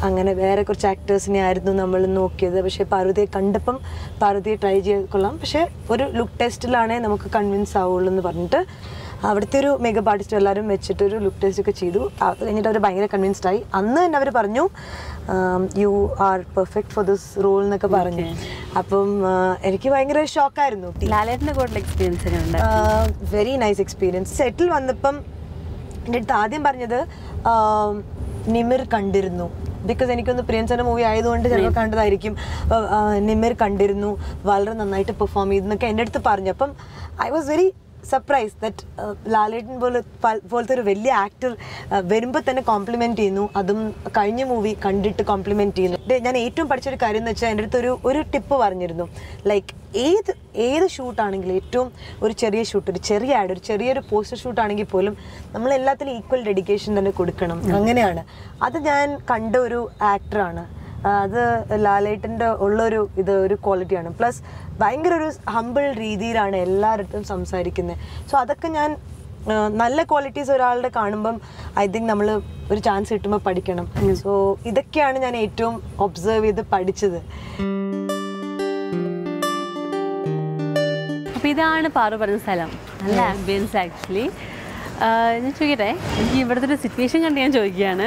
അങ്ങനെ വേറെ കുറച്ച് ആക്ടേഴ്സിനെ ആയിരുന്നു നമ്മൾ നോക്കിയത്. പക്ഷേ പാർവതിയെ കണ്ടപ്പം പാർവതിയെ ട്രൈ ചെയ്ത് കൊള്ളാം. പക്ഷേ ഒരു ലുക്ക് ടെസ്റ്റിലാണേ നമുക്ക് കൺവിൻസ് ആവുള്ളൂ എന്ന് പറഞ്ഞിട്ട് അവിടുത്തെ ഒരു മേക്കപ്പ് ആർട്ടിസ്റ്റ് എല്ലാവരും വെച്ചിട്ട് ഒരു ലുക്ക് ടെസ്റ്റ് ഒക്കെ ചെയ്തു. അത് കഴിഞ്ഞിട്ട് അവർ ഭയങ്കര കൺവിൻസ്ഡ് ആയി. അന്ന് തന്നെ അവർ പറഞ്ഞു you are perfect for this role എന്നൊക്കെ പറഞ്ഞു. അപ്പം എനിക്ക് ഭയങ്കര ഷോക്കായിരുന്നു എക്സ്പീരിയൻസ് വെരി നൈസ് എക്സ്പീരിയൻസ് സെറ്റിൽ വന്നപ്പം എന്റെ അടുത്ത് ആദ്യം പറഞ്ഞത് നിമിർ കണ്ടിരുന്നു. ബിക്കോസ് എനിക്കൊന്ന് പ്രിയൻസന്റെ മൂവി ആയതുകൊണ്ട് ചിലപ്പോൾ കണ്ടതായിരിക്കും. നിമിർ കണ്ടിരുന്നു. വളരെ നന്നായിട്ട് പെർഫോം ചെയ്തെന്നൊക്കെ എന്റെ അടുത്ത് പറഞ്ഞു. അപ്പം I was very surprise that Lalettan പോലെ പോലത്തെ ഒരു വലിയ ആക്ടർ വരുമ്പോൾ തന്നെ കോംപ്ലിമെന്റ് ചെയ്യുന്നു. അതും കഴിഞ്ഞ മൂവി കണ്ടിട്ട് കോംപ്ലിമെന്റ് ചെയ്യുന്നു. ഞാൻ ഏറ്റവും പഠിച്ചൊരു കാര്യം എന്ന് വെച്ചാൽ എന്റെ അടുത്ത് ഒരു ഒരു ടിപ്പ് പറഞ്ഞിരുന്നു. ലൈക്ക് ഏത് ഏത് ഷൂട്ടാണെങ്കിലും ഏറ്റവും ഒരു ചെറിയ ഷൂട്ട് ഒരു ചെറിയ ആഡ് ഒരു ചെറിയൊരു പോസ്റ്റർ ഷൂട്ടാണെങ്കിൽ പോലും നമ്മൾ എല്ലാത്തിലും ഈക്വൽ ഡെഡിക്കേഷൻ തന്നെ കൊടുക്കണം. അങ്ങനെയാണ്. അത് ഞാൻ കണ്ട ഒരു ആക്ടറാണ് അത് ലാലേട്ടന്റെ ഉള്ളൊരു ഇത് ഒരു ക്വാളിറ്റിയാണ് പ്ലസ് ഭയങ്കര ഒരു ഹമ്പിൾ രീതിയിലാണ് എല്ലാവരുടെ സംസാരിക്കുന്നത്. സോ അതൊക്കെ ഞാൻ നല്ല ക്വാളിറ്റീസ് ഒരാളുടെ കാണുമ്പം ഐ തിങ്ക് നമ്മൾ ഒരു ചാൻസ് കിട്ടുമ്പോൾ പഠിക്കണം. സോ ഇതൊക്കെയാണ് ഞാൻ ഏറ്റവും ഒബ്സർവ് ചെയ്ത് പഠിച്ചത്. അപ്പോൾ ഇതാണ് പാറു പറഞ്ഞ സ്ഥലം നല്ല ആംബിയൻസ് ആക്ച്വലി ഞാൻ ചോദിക്കട്ടെ എനിക്ക് ഇവിടുത്തെ ഒരു സിറ്റുവേഷൻ കണ്ട് ഞാൻ ചോദിക്കുകയാണ്.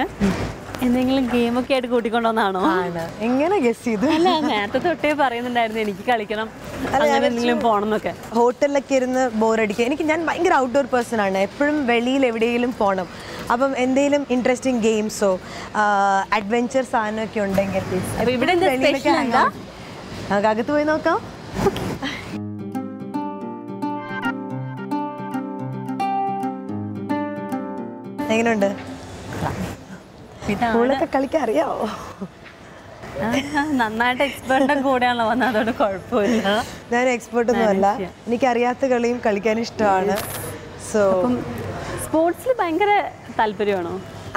എന്തെങ്കിലും ഗെയിമൊക്കെ ആയിട്ട് കൂട്ടിക്കൊണ്ടോന്നാണോ? ആണ്. എങ്ങനെ ഗസ് ചെയ്തു? അല്ല നേരത്തെ തൊട്ടേ പറയുന്നുണ്ടായിരുന്നു എനിക്ക് കളിക്കണം അങ്ങനെ എന്തെങ്കിലും പോകണം എന്നൊക്കെ ഹോട്ടലിലൊക്കെ ഇരുന്ന് ബോറടിക്കുക എനിക്ക് ഞാൻ ഭയങ്കര ഔട്ട്ഡോർ പേഴ്സൺ ആണ്. എപ്പോഴും വെളിയിൽ എവിടെയെങ്കിലും പോകണം അപ്പം എന്തെങ്കിലും ഇൻട്രസ്റ്റിംഗ് ഗെയിംസോ അഡ്വഞ്ചർ സാധനമൊക്കെ ഉണ്ടെങ്കിൽ ഇവിടെ അകത്ത് പോയി നോക്കാം. എങ്ങനെയുണ്ട്? സ്കൂളൊക്കെ കളിക്കാൻ അറിയാവോ? നന്നായിട്ട് എക്സ്പെർട്ടും കൂടെയാണല്ലോ വന്നത് അതുകൊണ്ട് കുഴപ്പമില്ല. ഞാൻ എക്സ്പേർട്ട് ഒന്നും അല്ല. എനിക്ക് അറിയാത്ത കളിയും കളിക്കാൻ ഇഷ്ടമാണ്. സോ സ്പോർട്സിൽ ഭയങ്കര താല്പര്യമാണോ?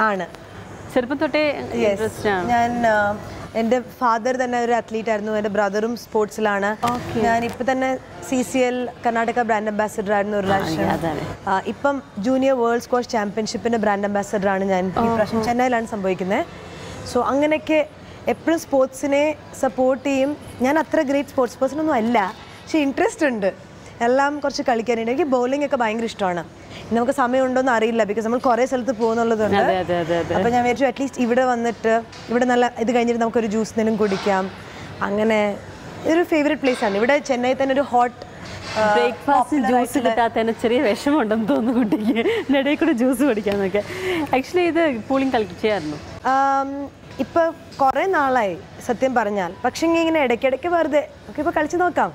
ആണ്. ചെറുപ്പം തൊട്ടേ ഇൻട്രസ്റ്റ് ആണ്? ഞാൻ എന്റെ ഫാദർ തന്നെ ഒരു അത്ലീറ്റ് ആയിരുന്നു. എന്റെ ബ്രദറും സ്പോർട്സിലാണ് ഞാൻ ഇപ്പം തന്നെ C C L Karnataka brand ambassador ആയിരുന്നു ഒരു പ്രാവശ്യം. ഇപ്പം ജൂനിയർ വേൾഡ് സ്കോഷ് ചാമ്പ്യൻഷിപ്പിന്റെ ബ്രാൻഡ് അംബാസിഡർ ആണ് ഞാൻ. ഈ പ്രാവശ്യം ചെന്നൈയിലാണ് സംഭവിക്കുന്നത് സോ അങ്ങനെയൊക്കെ എപ്പോഴും സ്പോർട്സിനെ സപ്പോർട്ട് ചെയ്യും. ഞാൻ അത്ര ഗ്രേറ്റ് സ്പോർട്സ് പേഴ്സൺ ഒന്നും അല്ല. പക്ഷേ ഇൻട്രസ്റ്റ് ഉണ്ട്. എല്ലാം കുറച്ച് കളിക്കാനുണ്ട്. എനിക്ക് ബൗളിംഗ് ഒക്കെ ഭയങ്കര ഇഷ്ടമാണ്. നമുക്ക് സമയമുണ്ടോ എന്ന് അറിയില്ല ബിക്കോസ് നമ്മൾ കുറേ സ്ഥലത്ത് പോകുന്നുള്ളതുണ്ട്. അപ്പോൾ ഞാൻ വിചാരിച്ചു അറ്റ്ലീസ്റ്റ് ഇവിടെ വന്നിട്ട് ഇവിടെ നല്ല ഇത് കഴിഞ്ഞിട്ട് നമുക്കൊരു ജ്യൂസ് എന്തെങ്കിലും കുടിക്കാം. അങ്ങനെ ഇതൊരു ഫേവറേറ്റ് പ്ലേസ് ആണ്. ഇവിടെ ചെന്നൈ തന്നെ ഒരു ഹോട്ട് ബ്രേക്ക്ഫാസ്റ്റ് ജ്യൂസ് കിട്ടാത്തതിന് ചെറിയ വിഷമമുണ്ടെന്ന് തോന്നുന്നു കുട്ടിക്ക്. ഇടയിൽ കൂടെ ജ്യൂസ് കുടിക്കാന്നൊക്കെ ആക്ച്വലി ഇത് പൂളിംഗ് കളിക്കുകയായിരുന്നു ഇപ്പൊ കുറേ നാളായി സത്യം പറഞ്ഞാൽ. പക്ഷെ ഇങ്ങനെ ഇടയ്ക്കിടയ്ക്ക് വെറുതെ നമുക്ക് ഇപ്പൊ കളിച്ചു നോക്കാം.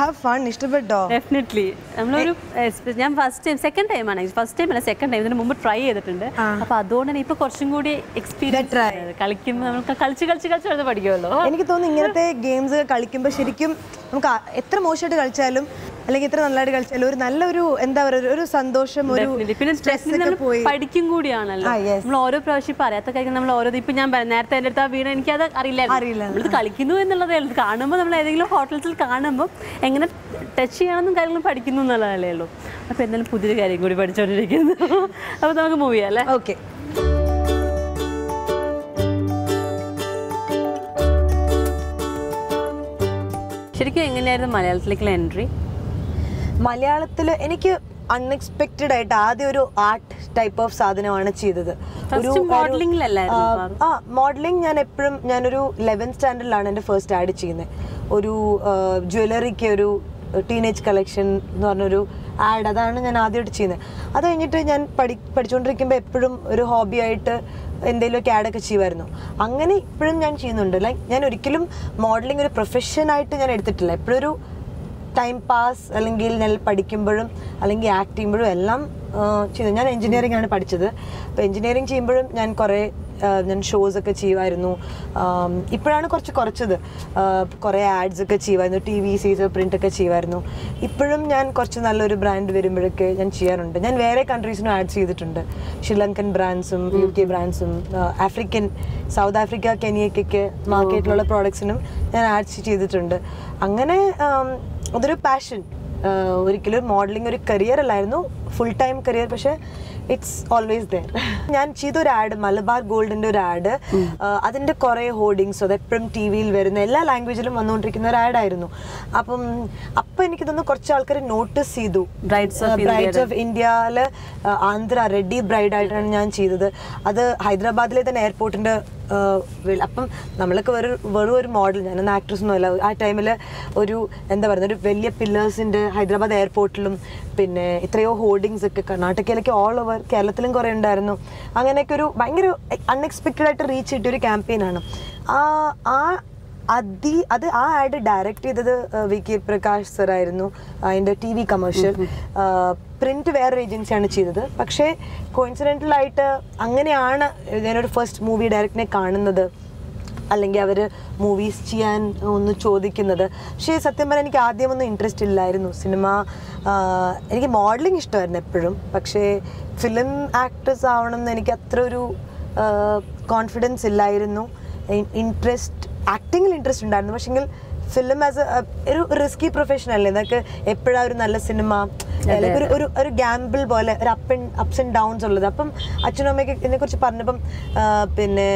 ഹാവ് ഫൺ ഇഷ്ടപ്പെട്ടോ? ഡെഫിനറ്റ്ലി നമ്മളൊരു ഞാൻ ഫസ്റ്റ് ടൈം സെക്കൻഡ് ടൈം ആണ്. ഫസ്റ്റ് ടൈം അല്ല സെക്കൻഡ് ടൈം ഇതിന് മുമ്പ് ട്രൈ ചെയ്തിട്ടുണ്ട്. അപ്പൊ അതുകൊണ്ട് തന്നെ ഇപ്പൊ കുറച്ചും കൂടി എക്സ്പീരിയൻസ് കളിക്കുമ്പോൾ നമുക്ക് കളിച്ച് കളിച്ച് കളിച്ച് അടുത്ത് പഠിക്കുമല്ലോ. എനിക്ക് തോന്നുന്നു ഇങ്ങനത്തെ ഗെയിംസ് കളിക്കുമ്പോൾ ശരിക്കും നമുക്ക് എത്ര മോശമായിട്ട് കളിച്ചാലും അല്ലെങ്കിൽ ഇത്ര നല്ലതായിട്ട് കളിച്ചാലും ഒരു നല്ലൊരു എന്താ പറയുക ഒരു സന്തോഷം ഒരു. പിന്നെ സ്ട്രെസ് പോയി. പഠിക്കും കൂടിയാണല്ലോ. നമ്മൾ ഓരോ പ്രാവശ്യം ഇപ്പൊ അറിയാത്ത കാര്യം നമ്മൾ ഓരോ ഇപ്പൊ ഞാൻ നേരത്തെ എന്റെ അടുത്ത് ആ വീട് എനിക്ക് അത് അറിയില്ല. കളിക്കുന്നു എന്നുള്ളതേ ഉള്ളൂ. കാണുമ്പോൾ നമ്മൾ ഏതെങ്കിലും ഹോട്ടൽസിൽ കാണുമ്പോൾ എങ്ങനെ ടച്ച് ചെയ്യണമെന്നും കാര്യങ്ങളും പഠിക്കുന്നു എന്നുള്ളതല്ലേ ഉള്ളൂ. അപ്പോൾ എന്തായാലും പുതിയൊരു കാര്യം കൂടി പഠിച്ചുകൊണ്ടിരിക്കുന്നു അപ്പോൾ നമുക്ക് മൂവ് ചെയ്യാം അല്ലേ? ഓക്കെ ശരിക്കും എങ്ങനെയായിരുന്നു മലയാളത്തിലേക്കുള്ള എൻട്രി മലയാളത്തിൽ എനിക്ക് അൺഎക്സ്പെക്റ്റഡ് ആയിട്ട് ആദ്യം ഒരു ആർട്ട് ടൈപ്പ് ഓഫ് സാധനമാണ് ചെയ്തത്. ഒരു മോഡലിംഗ് ആ, മോഡലിംഗ് ഞാൻ എപ്പോഴും ഞാനൊരു ലെവൻത്ത് സ്റ്റാൻഡേർഡിലാണ് എന്റെ ഫസ്റ്റ് ആഡ് ചെയ്യുന്നത് ഒരു ജ്വല്ലറിക്ക് ഒരു ടീനേജ് കളക്ഷൻ എന്ന് പറഞ്ഞൊരു ആഡ് അതാണ് ഞാൻ ആദ്യമായിട്ട് ചെയ്യുന്നത് അത് കഴിഞ്ഞിട്ട് ഞാൻ പഠി പഠിച്ചുകൊണ്ടിരിക്കുമ്പോൾ എപ്പോഴും ഒരു ഹോബി ഹോബിയായിട്ട് എന്തെങ്കിലുമൊക്കെ ആഡൊക്കെ ചെയ്യുമായിരുന്നു അങ്ങനെ ഇപ്പോഴും ഞാൻ ചെയ്യുന്നുണ്ട്. ലൈക്ക് ഞാൻ ഒരിക്കലും മോഡലിംഗ് ഒരു പ്രൊഫഷനായിട്ട് ഞാൻ എടുത്തിട്ടില്ല. എപ്പോഴും ഒരു ടൈം പാസ് അല്ലെങ്കിൽ ഞാൻ പഠിക്കുമ്പോഴും അല്ലെങ്കിൽ ആക്ട് ചെയ്യുമ്പോഴും എല്ലാം ചെയ്തു ഞാൻ എൻജിനീയറിംഗ് ആണ് പഠിച്ചത്. അപ്പോൾ എൻജിനീയറിംഗ് ചെയ്യുമ്പോഴും ഞാൻ കുറേ ഞാൻ ഷോസ് ഒക്കെ ചെയ്യുമായിരുന്നു. ഇപ്പോഴാണ് കുറച്ച് കുറച്ചത്. കുറേ ആഡ്സ് ഒക്കെ ചെയ്യുമായിരുന്നു. ടി വി സീസ് പ്രിന്റ് ഒക്കെ ചെയ്യുമായിരുന്നു. ഇപ്പോഴും ഞാൻ കുറച്ച് നല്ലൊരു ബ്രാൻഡ് വരുമ്പോഴൊക്കെ ഞാൻ ചെയ്യാറുണ്ട്. ഞാൻ വേറെ കൺട്രീസിനും ആഡ് ചെയ്തിട്ടുണ്ട്. ശ്രീലങ്കൻ ബ്രാൻഡ്സും യു കെ ബ്രാൻഡ്സും ആഫ്രിക്കൻ സൗത്ത് ആഫ്രിക്ക കെനിയക്കൊക്കെ മാർക്കറ്റിലുള്ള പ്രോഡക്ട്സിനും ഞാൻ ആഡ്സ് ചെയ്തിട്ടുണ്ട്. അങ്ങനെ അതൊരു പാഷൻ ഒരിക്കലും മോഡലിംഗ് ഒരു കരിയർ അല്ലായിരുന്നു. ഫുൾ ടൈം കരിയർ പക്ഷേ ഇറ്റ്സ് ഓൾവേസ് ദർ ഞാൻ ചെയ്ത ഒരു ആഡ് മലബാർ ഗോൾഡിന്റെ ഒരു ആഡ് അതിന്റെ കുറെ ഹോർഡിങ്സ് അത് എപ്പോഴും ടി വിയിൽ വരുന്ന എല്ലാ ലാംഗ്വേജിലും വന്നുകൊണ്ടിരിക്കുന്ന ഒരു ആഡായിരുന്നു ആയിരുന്നു. അപ്പം അപ്പൊ എനിക്ക് തോന്നുന്നു കുറച്ച് ആൾക്കാർ നോട്ടീസ് ചെയ്തു. ബ്രൈഡ്സ് ഓഫ് ഇന്ത്യയിൽ ആന്ധ്ര റെഡ്ഡി ബ്രൈഡ് ആയിട്ടാണ് ഞാൻ ചെയ്തത്. അത് ഹൈദരാബാദിലെ തന്നെ എയർപോർട്ടിന്റെ അപ്പം നമ്മളൊക്കെ വെറും വെറും ഒരു മോഡൽ ഞാനൊന്ന് ആക്ട്രസ് ഒന്നുമല്ല ആ ടൈമിൽ ഒരു എന്താ പറയുക ഒരു വലിയ പില്ലേഴ്സിന്റെ ഹൈദരാബാദ് എയർപോർട്ടിലും പിന്നെ ഇത്രയോ ഹോർഡിങ്സ് ഒക്കെ കർണാടകയിലൊക്കെ ഓൾ ഓവർ കേരളത്തിലും കുറേ ഉണ്ടായിരുന്നു. അങ്ങനെയൊക്കെ ഒരു ഭയങ്കര അൺഎക്സ്പെക്റ്റഡ് ആയിട്ട് റീച്ച് കിട്ടിയ ഒരു ക്യാമ്പയിനാണ് ആ ആ അതി അത് ആ ആഡ് ഡയറക്റ്റ് ചെയ്തത് വി കെ പ്രകാശ് സർ ആയിരുന്നു. അതിന്റെ ടി വി കമേഴ്ഷ്യൽ പ്രിന്റ് വേറൊരു ഏജൻസിയാണ് ചെയ്തത്. പക്ഷേ കോയിൻസിഡന്റലായിട്ട് അങ്ങനെയാണ് ഞാനൊരു ഫസ്റ്റ് മൂവി ഡയറക്റ്റിനെ കാണുന്നത്. അല്ലെങ്കിൽ അവർ മൂവീസ് ചെയ്യാൻ ഒന്ന് ചോദിക്കുന്നത്. പക്ഷേ സത്യം പറഞ്ഞാൽ എനിക്ക് ആദ്യമൊന്നും ഇൻട്രസ്റ്റ് ഇല്ലായിരുന്നു. സിനിമ എനിക്ക് മോഡലിംഗ് ഇഷ്ടമായിരുന്നു എപ്പോഴും. പക്ഷേ ഫിലിം ആക്ട്രസ് ആവണം എന്ന് എനിക്ക് അത്ര ഒരു കോൺഫിഡൻസ് ഇല്ലായിരുന്നു. ഇൻട്രസ്റ്റ് ആക്ടിങ്ങിൽ ഇൻട്രസ്റ്റ് ഉണ്ടായിരുന്നു. പക്ഷെങ്കിൽ ഫിലിം ആസ് ഒരു റിസ്കി പ്രൊഫഷൻ അല്ലേ? നിങ്ങൾക്ക് എപ്പോഴാ ഒരു നല്ല സിനിമ അല്ലെങ്കിൽ ഒരു ഒരു ഒരു ഗ്യാമ്പിൾ പോലെ ഒരു up and ups and downs ഉള്ളത്. അപ്പം അച്ഛനും അമ്മയ്ക്ക് ഇതിനെക്കുറിച്ച് പറഞ്ഞപ്പം പിന്നെ